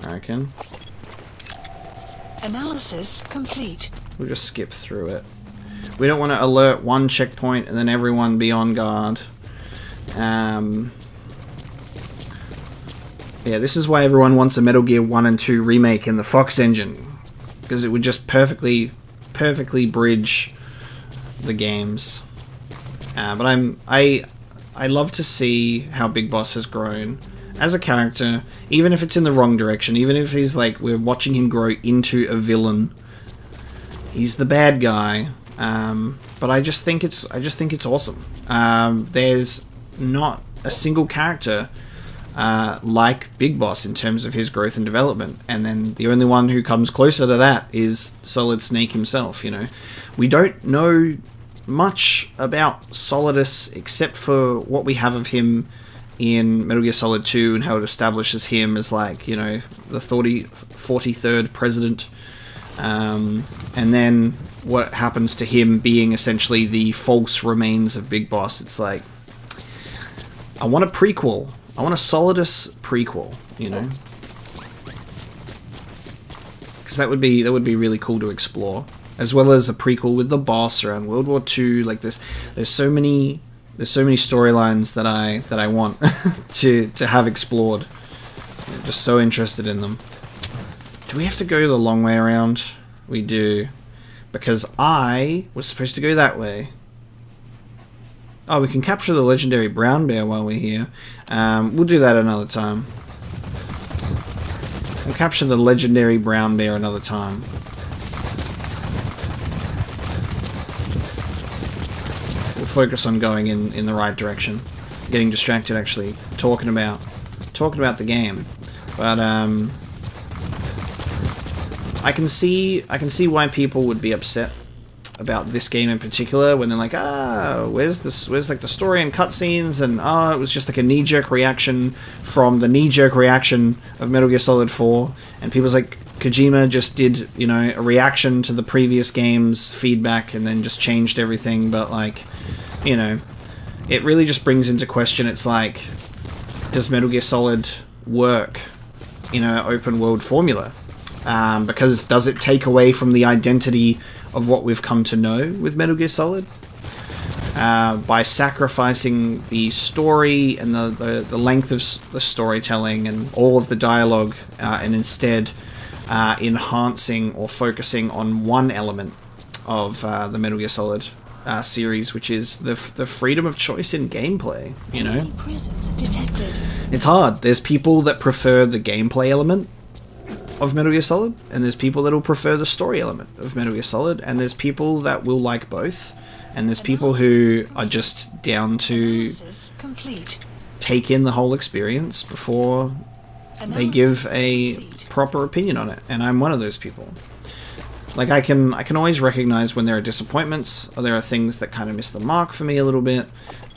I reckon. Analysis complete. We'll just skip through it. We don't want to alert one checkpoint and then everyone be on guard. Um, yeah, this is why everyone wants a Metal Gear 1 and 2 remake in the Fox engine. Because it would just perfectly, perfectly bridge the games. Uh, but I'm, I, I love to see how Big Boss has grown as a character, even if it's in the wrong direction, even if he's like, we're watching him grow into a villain. He's the bad guy. Um, but I just think it's I just think it's awesome. Um, there's not a single character uh, like Big Boss in terms of his growth and development, and then the only one who comes closer to that is Solid Snake himself. You know, we don't know much about Solidus except for what we have of him in Metal Gear Solid 2 and how it establishes him as like you know the 30, 43rd president. Um, and then what happens to him being essentially the false remains of Big Boss. It's like I want a prequel. I want a Solidus prequel, you know, because that would be that would be really cool to explore, as well as a prequel with the boss around World War II. Like this, there's so many there's so many storylines that I that I want *laughs* to to have explored. I'm just so interested in them. Do we have to go the long way around? We do. Because I was supposed to go that way. Oh, we can capture the legendary brown bear while we're here. Um, we'll do that another time. We'll capture the legendary brown bear another time. Focus on going in, in the right direction. Getting distracted actually talking about talking about the game. But um I can see I can see why people would be upset about this game in particular when they're like, ah, where's this? Where's like the story and cutscenes? And ah, it was just like a knee-jerk reaction from the knee-jerk reaction of Metal Gear Solid 4. And people's like, Kojima just did, you know, a reaction to the previous game's feedback and then just changed everything. But like, you know, it really just brings into question. It's like, does Metal Gear Solid work in an open world formula? Um, because does it take away from the identity of what we've come to know with Metal Gear Solid? Uh, by sacrificing the story and the, the, the length of the storytelling and all of the dialogue, uh, and instead uh, enhancing or focusing on one element of uh, the Metal Gear Solid uh, series, which is the, f- the freedom of choice in gameplay. You know, it's hard. There's people that prefer the gameplay element of Metal Gear Solid, and there's people that'll prefer the story element of Metal Gear Solid, and there's people that will like both, and there's people who are just down to take in the whole experience before they give a proper opinion on it, and I'm one of those people. Like I can I can always recognize when there are disappointments or there are things that kind of miss the mark for me a little bit.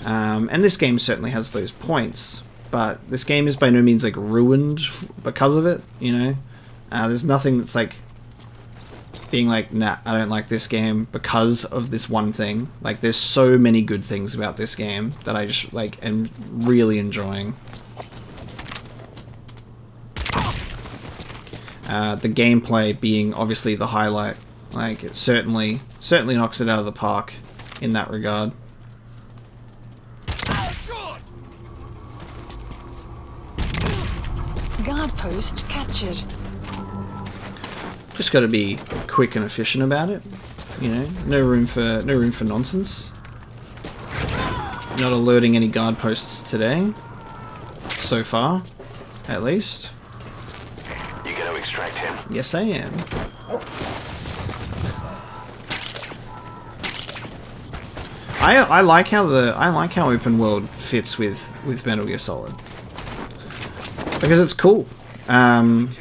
Um, and this game certainly has those points, but this game is by no means like ruined because of it. You know, uh, there's nothing that's like being like, nah, I don't like this game because of this one thing. Like, there's so many good things about this game that I just like am really enjoying. Uh, the gameplay being obviously the highlight. Like it certainly certainly knocks it out of the park in that regard. Guard post captured. Just got to be quick and efficient about it. You know, no room for no room for nonsense. not alerting any guard posts today. So far, at least. Yes, I am. I I like how the I like how open world fits with with Metal Gear Solid because it's cool. Um,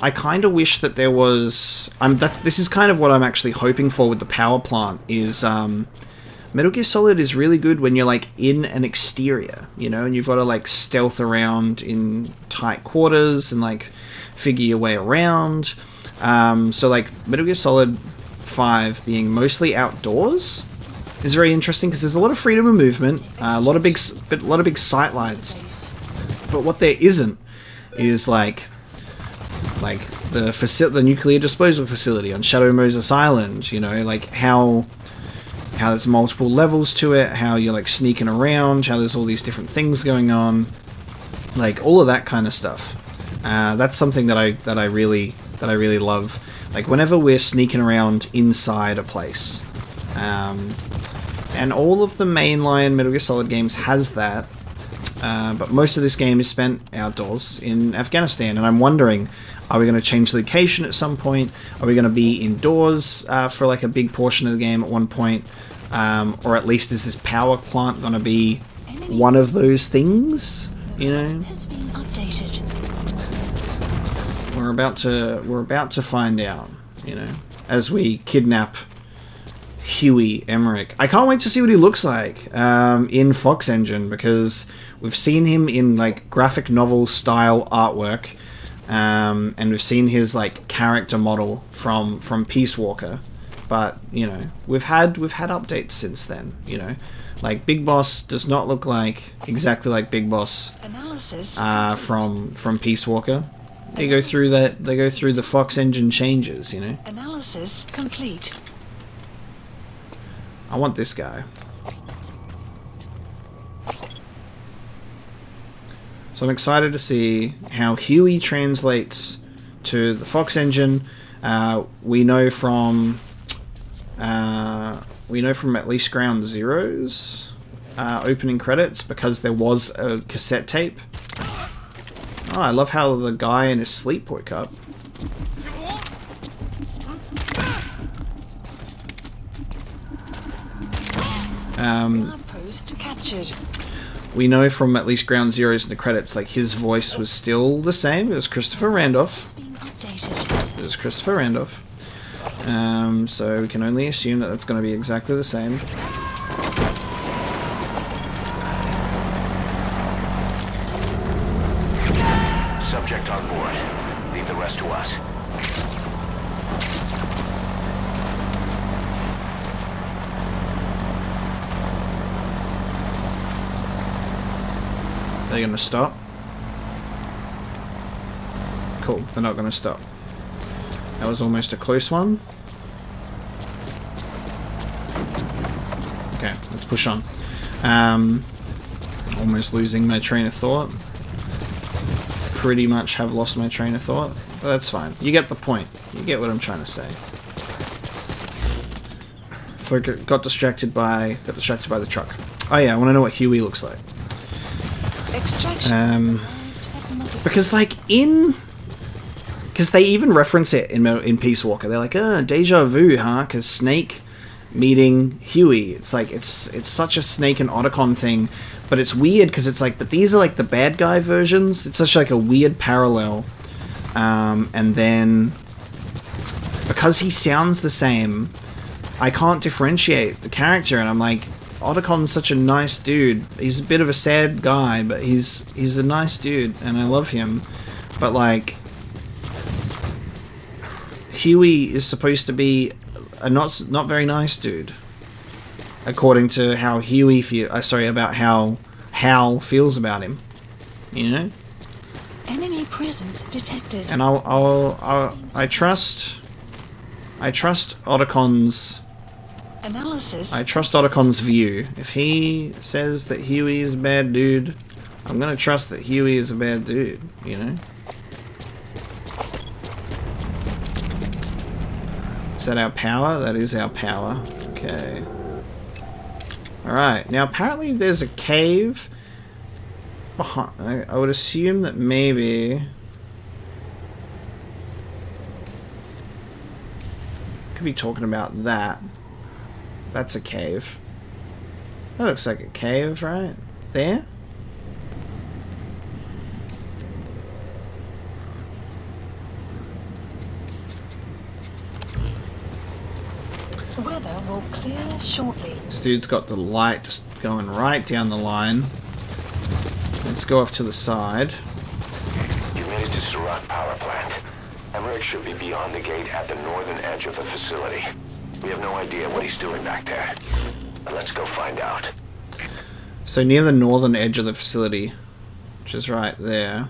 I kind of wish that there was. I'm that. This is kind of what I'm actually hoping for with the power plant. Is um, Metal Gear Solid is really good when you're like in an exterior, you know, and you've got to like stealth around in tight quarters and like figure your way around. Um, so like Metal Gear Solid Five being mostly outdoors is very interesting because there's a lot of freedom of movement, uh, a lot of big, a lot of big sight lines. But what there isn't is like like the faci- the nuclear disposal facility on Shadow Moses Island. You know, like how how there's multiple levels to it, how you're like sneaking around, how there's all these different things going on, like all of that kind of stuff. Uh, that's something that I that I really that I really love. Like whenever we're sneaking around inside a place, um, and all of the mainline Metal Gear Solid games has that. Uh, but most of this game is spent outdoors in Afghanistan, and I'm wondering, are we going to change location at some point? Are we going to be indoors uh, for like a big portion of the game at one point, um, or at least is this power plant going to be one of those things? You know, Has been updated. About to we're about to find out. You know, as we kidnap Huey Emmerich. I can't wait to see what he looks like um, in Fox Engine because we've seen him in like graphic novel style artwork, um, and we've seen his like character model from from Peace Walker. But you know, we've had we've had updates since then. You know, like Big Boss does not look like exactly like Big Boss uh, from from Peace Walker. They go through that. They go through the Fox Engine changes. You know. Analysis complete. I want this guy. So I'm excited to see how Huey translates to the Fox engine. Uh, we know from uh, we know from at least Ground Zero's uh, opening credits because there was a cassette tape. Oh, I love how the guy in his sleep woke up. Um, we know from at least Ground Zeroes in the credits, like his voice was still the same. It was Christopher Randolph. It was Christopher Randolph. Um, so we can only assume that that's going to be exactly the same. Going to stop. Cool. They're not going to stop. That was almost a close one. Okay, let's push on. Um, almost losing my train of thought. Pretty much have lost my train of thought. But that's fine. You get the point. You get what I'm trying to say. Got distracted by got distracted by the truck. Oh yeah, I want to know what Huey looks like. Um, because like in because they even reference it in in Peace Walker. They're like, "Uh, deja vu, huh?" Because Snake meeting Huey. It's like it's it's such a Snake and Otacon thing, but it's weird because it's like, but these are like the bad guy versions. It's such like a weird parallel. Um, and then because he sounds the same, I can't differentiate the character, and I'm like, Otacon's such a nice dude. He's a bit of a sad guy, but he's he's a nice dude, and I love him. But like, Huey is supposed to be a not not very nice dude, according to how Huey feel. Uh, sorry, about how Hal feels about him. You know, Enemy presence detected. and I'll, I'll, I'll I trust I trust Otacon's Analysis. I trust Otacon's view. If he says that Huey is a bad dude, I'm gonna trust that Huey is a bad dude, you know? Is that our power? That is our power. Okay. Alright, now apparently there's a cave behind. I, I would assume that maybe. Could be talking about that. That's a cave. That looks like a cave, right? There? Weather will clear shortly. This dude's got the light just going right down the line. Let's go off to the side. You made it to Serak Power Plant. Emmerich should be beyond the gate at the northern edge of the facility. We have no idea what he's doing back there. Let's go find out. So near the northern edge of the facility, which is right there.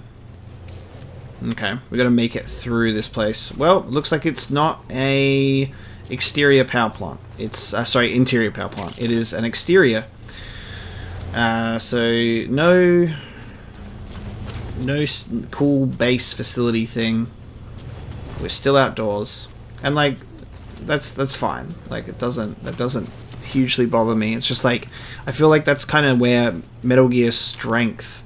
Okay, we got to make it through this place. Well, looks like it's not a exterior power plant. It's uh, sorry, interior power plant. It is an exterior. Uh, so no, no cool base facility thing. We're still outdoors, and like that's that's fine. Like it doesn't that doesn't hugely bother me. It's just like I feel like that's kind of where Metal Gear's strength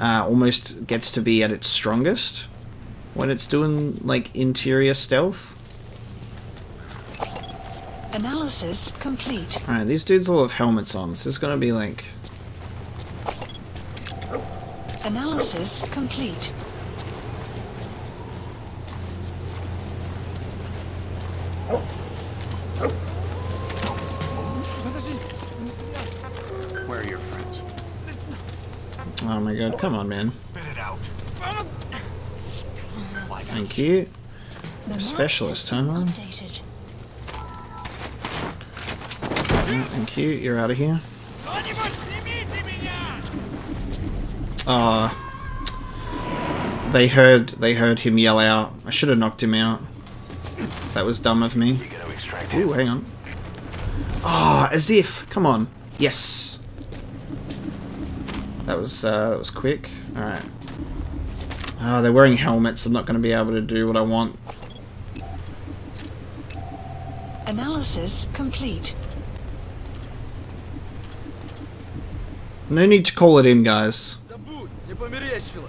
uh, almost gets to be at its strongest when it's doing like interior stealth. Analysis complete. Alright, these dudes all have helmets on. So this is gonna be like Analysis complete. Where are your friends? Oh my god, come on man. Spit it out. Thank you. The Specialist, has been huh? Updated. Yeah, Thank you, you're out of here. Ah. they heard they heard him yell out. I should have knocked him out. That was dumb of me. Ooh, hang on. Ah, oh, as if. Come on. Yes. That was uh, that was quick. All right. Oh, they're wearing helmets. I'm not going to be able to do what I want. Analysis complete. No need to call it in, guys.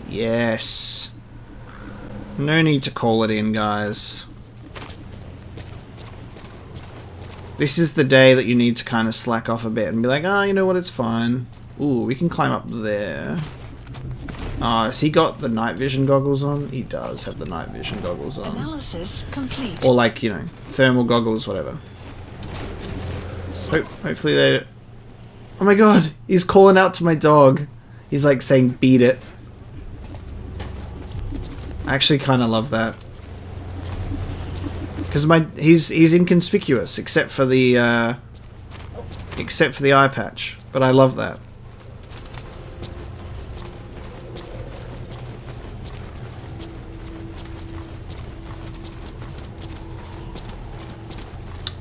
Yes. No need to call it in, guys. This is the day that you need to kind of slack off a bit and be like, ah, you know what, it's fine. Ooh, we can climb up there. Ah, has he got the night vision goggles on? He does have the night vision goggles on. Analysis complete. Or like, you know, thermal goggles, whatever. Ho hopefully they... Oh my god, he's calling out to my dog. He's like saying, beat it. I actually kind of love that. Because my he's he's inconspicuous except for the uh, except for the eye patch, but I love that.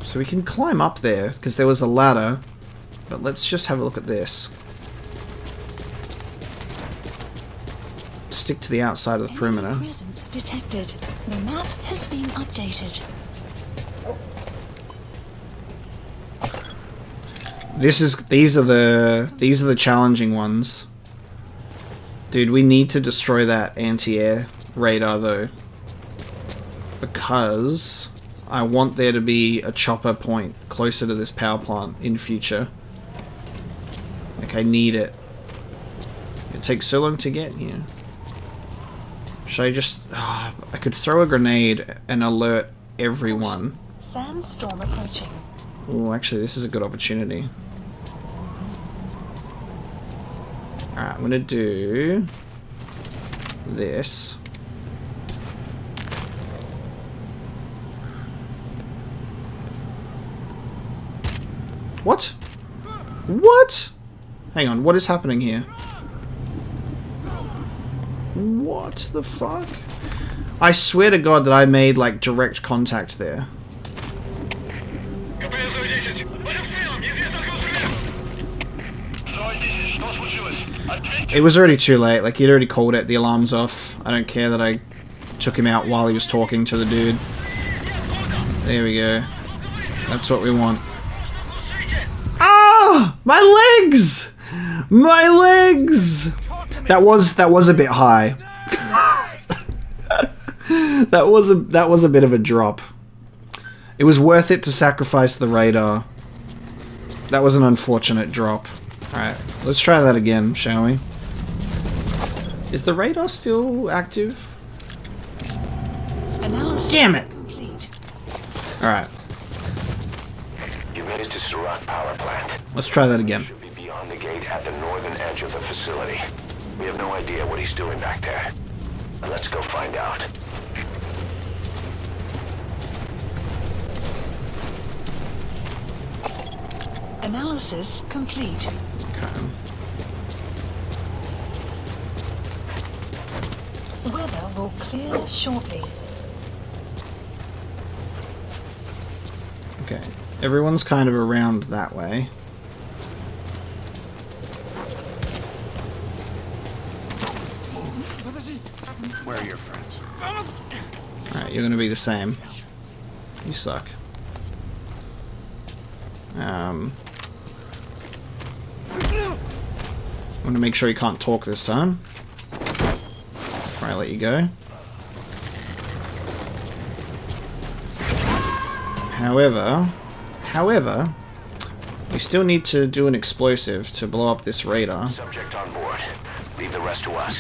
So we can climb up there because there was a ladder, but let's just have a look at this. Stick to the outside of the perimeter. Detected. The map has been updated. This is these are the these are the challenging ones. Dude, we need to destroy that anti-air radar though. Because I want there to be a chopper point closer to this power plant in future. Like I need it. It takes so long to get here. Should I just ah, I could throw a grenade and alert everyone. Sandstorm approaching. Oh, actually, this is a good opportunity. Alright, I'm gonna do this. What? What? Hang on, what is happening here? What the fuck? I swear to god that I made, like, direct contact there. It was already too late. Like, he'd already called it. The alarm's off. I don't care that I took him out while he was talking to the dude. There we go. That's what we want. Ah! My legs! My legs! That was that was a bit high. *laughs* that was a that was a bit of a drop. It was worth it to sacrifice the radar. That was an unfortunate drop. Alright, let's try that again, shall we? Is the radar still active? Analysis Damn it! complete. Alright, You made it to Serak power plant. let's try that again. Should be beyond the gate at the northern edge of the facility. We have no idea what he's doing back there. Let's go find out. Analysis complete. Okay. Weather will clear shortly. Okay. Everyone's kind of around that way. Where are your friends? Alright, you're gonna be the same. You suck. Um. I'm gonna make sure you can't talk this time. I let you go. However, however, we still need to do an explosive to blow up this radar. Subject on board. Leave the rest to us.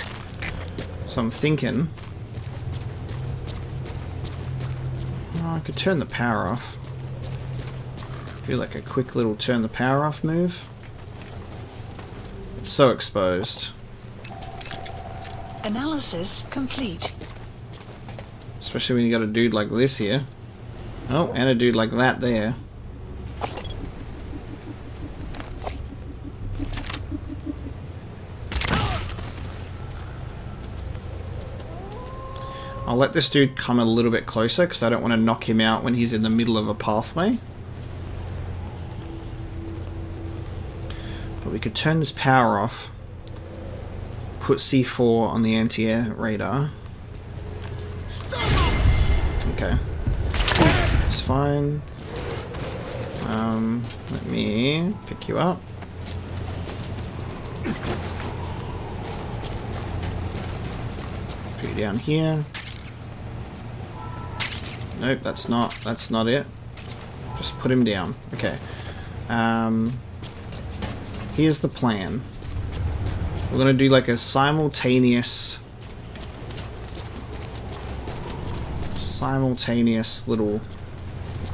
So I'm thinking... Oh, I could turn the power off. Do like a quick little turn the power off move. It's so exposed. Analysis complete. Especially when you got a dude like this here. Oh, and a dude like that there. I'll let this dude come a little bit closer because I don't want to knock him out when he's in the middle of a pathway. But we could turn this power off. Put C4 on the anti-air radar. Okay. It's fine. Um, let me pick you up. Put you down here. Nope, that's not that's not it. Just put him down. Okay. Um, here's the plan. We're gonna do like a simultaneous simultaneous little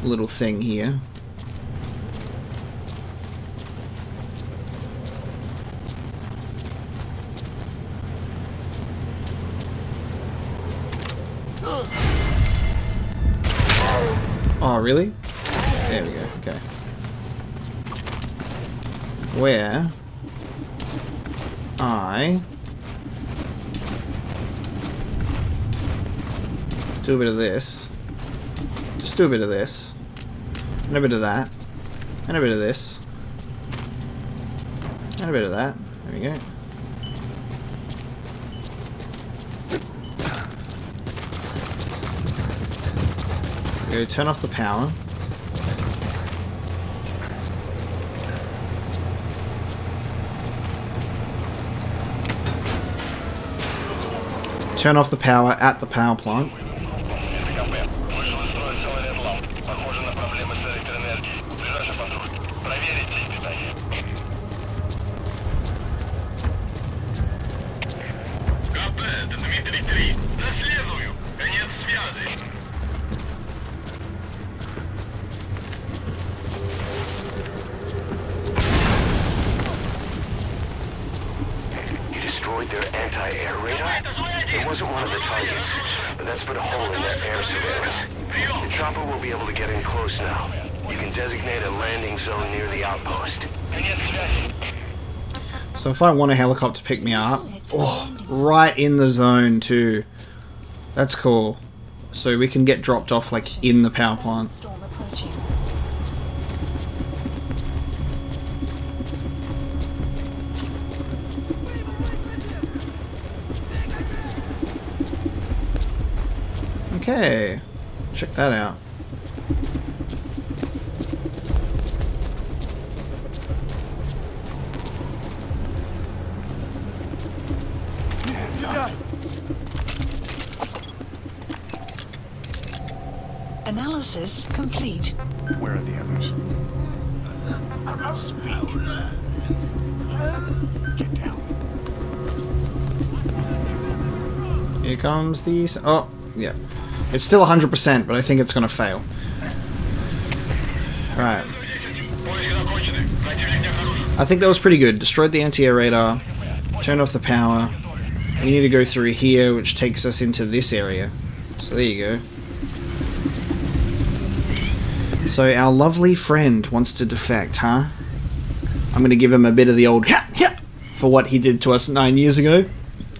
little thing here. Oh, really? There we go, okay. Where I do a bit of this. Just do a bit of this. And a bit of that. And a bit of this. And a bit of that. There we go. Go turn off the power. Turn off the power at the power plant. If I want a helicopter to pick me up, oh, right in the zone too. That's cool. So we can get dropped off like in the power plant. Analysis complete. Where are the others? Speak. Get down. Here comes these. Oh, yeah. It's still 100%, but I think it's going to fail. Right. I think that was pretty good. Destroyed the anti-air radar, turned off the power. We need to go through here, which takes us into this area. So there you go. So our lovely friend wants to defect, huh? I'm going to give him a bit of the old yeah, yeah, for what he did to us nine years ago,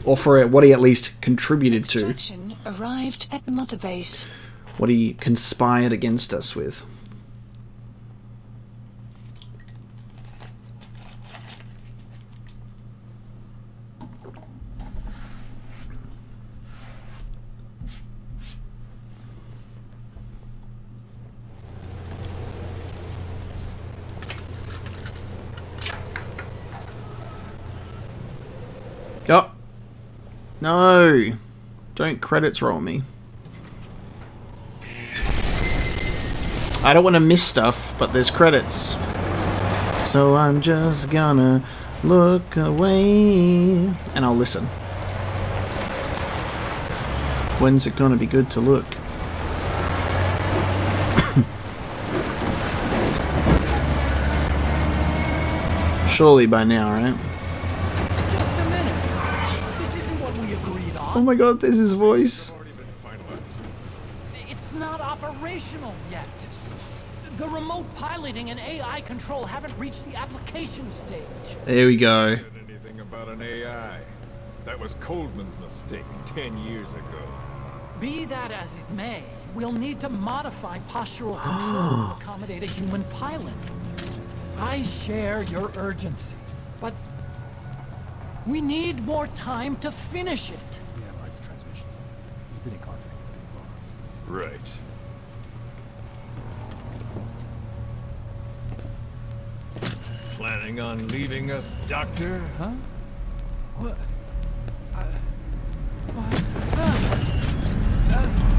or for what he at least contributed to, Extraction arrived at Mother Base. what he conspired against us with. Oh. No. Don't credits roll me. I don't want to miss stuff, but there's credits. So I'm just gonna look away and I'll listen. When's it gonna be good to look? *coughs* Surely by now, right? Oh my god, there's his voice. It's not operational yet. The remote piloting and AI control haven't reached the application stage. There we go. Anything about an AI? That was Coldman's mistake ten years ago. Be that as it may, we'll need to modify postural control to *gasps* accommodate a human pilot. I share your urgency, but we need more time to finish it. Right. Planning on leaving us, Doctor? Huh? What?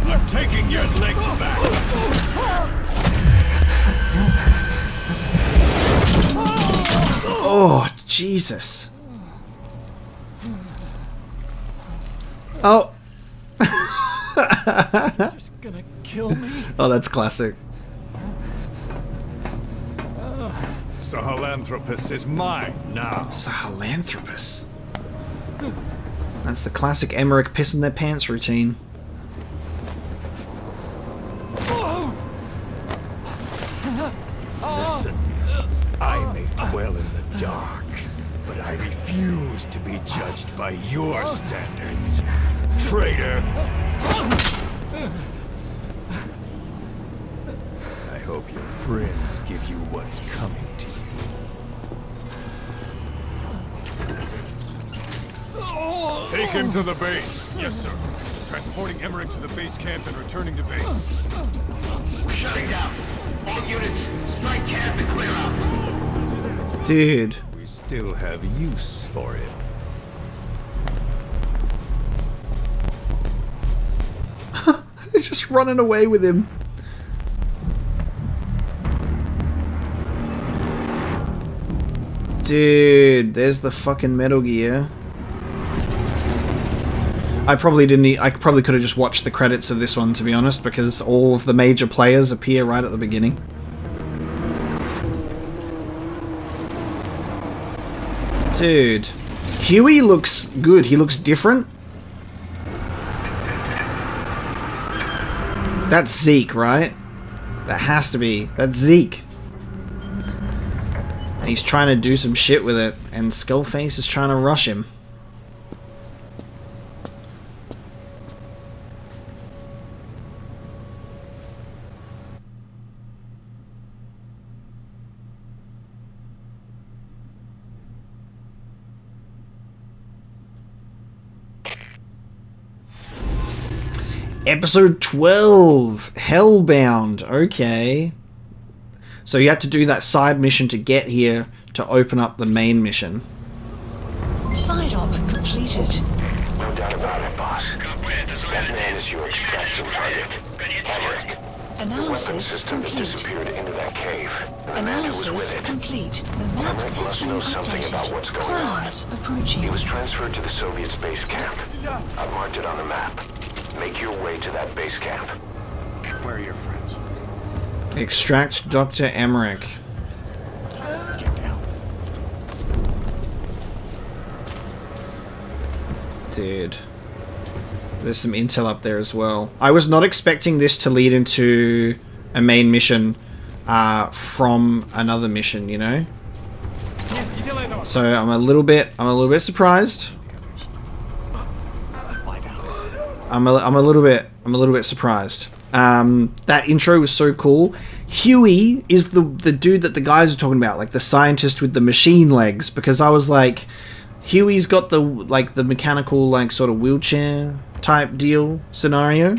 I'm taking your legs back! Oh, Jesus. Oh. *laughs* Just gonna kill me? *laughs* oh, that's classic. Sahelanthropus is mine now. Sahelanthropus. That's the classic Emmerich piss in their pants routine. Listen, I may dwell in the dark, but I refuse to be judged by your standards. Traitor! I hope your friends give you what's coming to you. Take him to the base. Yes, sir. Transporting Emmerich to the base camp and returning to base. We're shutting down. All units, strike camp and clear out. Dude. We still have use for it. *laughs* They're just running away with him. Dude, there's the fucking Metal Gear. I probably didn't. e- I probably could have just watched the credits of this one, to be honest, because all of the major players appear right at the beginning. Dude, Huey looks good. He looks different. That's Zeke, right? That has to be. That's Zeke. And he's trying to do some shit with it, and Skullface is trying to rush him. Episode 12 Hellbound. Okay. So you had to do that side mission to get here to open up the main mission. Side op completed. No doubt about it, boss. That man is your extraction target. Emmerich. The weapon Analysis system has complete. disappeared into that cave, and the man who was with Analysis it. complete. The map Emmerich has must been know something about what's updated. going on. Clouds approaching. He was transferred to the Soviet base camp. I've marked it on the map. Make your way to that base camp. Where are your friends? Extract Dr. Emmerich. Dude. There's some intel up there as well. I was not expecting this to lead into a main mission uh, from another mission, you know? So I'm a little bit I'm a little bit surprised. I'm a, I'm a little bit I'm a little bit surprised. Um, that intro was so cool. Huey is the the dude that the guys are talking about, like the scientist with the machine legs. Because I was like, Huey's got the like the mechanical like sort of wheelchair type deal scenario.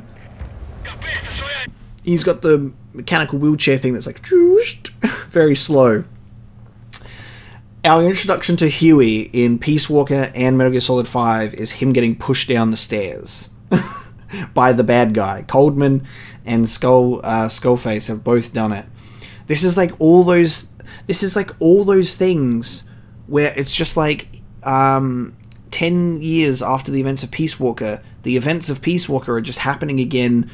He's got the mechanical wheelchair thing that's like *laughs* very slow. Our introduction to Huey in Peace Walker and Metal Gear Solid 5 is him getting pushed down the stairs *laughs* *laughs* by the bad guy. Coldman and Skull uh, Skullface have both done it. This is like all those. This is like all those things where it's just like um, ten years after the events of Peace Walker, the events of Peace Walker are just happening again,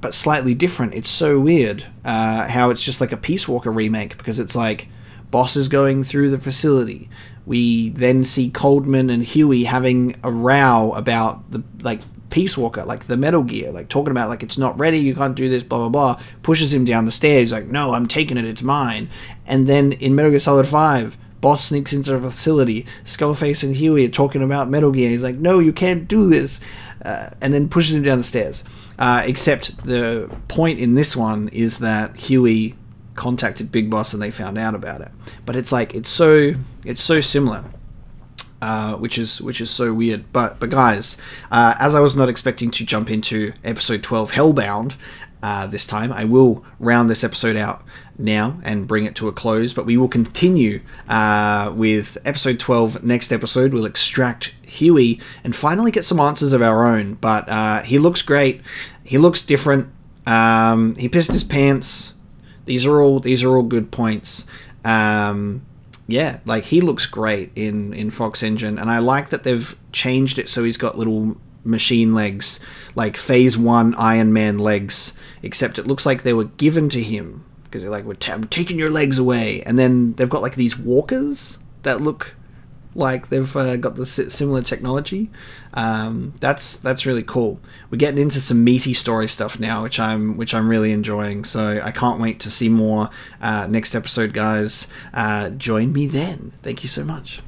but slightly different. It's so weird uh, how it's just like a Peace Walker remake because it's like Boss is going through the facility. We then see Coldman and Huey having a row about the like Peace Walker, like the Metal Gear, like talking about like it's not ready, you can't do this, blah blah blah. Pushes him down the stairs, like no, I'm taking it, it's mine. And then in Metal Gear Solid Five, Boss sneaks into the facility. Skullface and Huey are talking about Metal Gear. He's like, no, you can't do this, uh, and then pushes him down the stairs. Uh, except the point in this one is that Huey contacted Big Boss and they found out about it. But it's like it's so it's so similar, uh, which is which is so weird. But but guys, uh, as I was not expecting to jump into episode twelve Hellbound. Uh, this time, I will round this episode out now and bring it to a close. But we will continue uh, with episode 12 next episode. We'll extract Huey and finally get some answers of our own. But uh, he looks great. He looks different. Um, he pissed his pants. These are all these are all good points. Um, yeah, like he looks great in in Fox Engine, and I like that they've changed it so he's got little machine legs, like Phase One Iron Man legs. Except it looks like they were given to him because they're like, "We're ta- I'm taking your legs away," and then they've got like these walkers that look like they've uh, got the similar technology. Um, that's that's really cool. We're getting into some meaty story stuff now, which I'm which I'm really enjoying. So I can't wait to see more uh, next episode, guys. Uh, join me then. Thank you so much.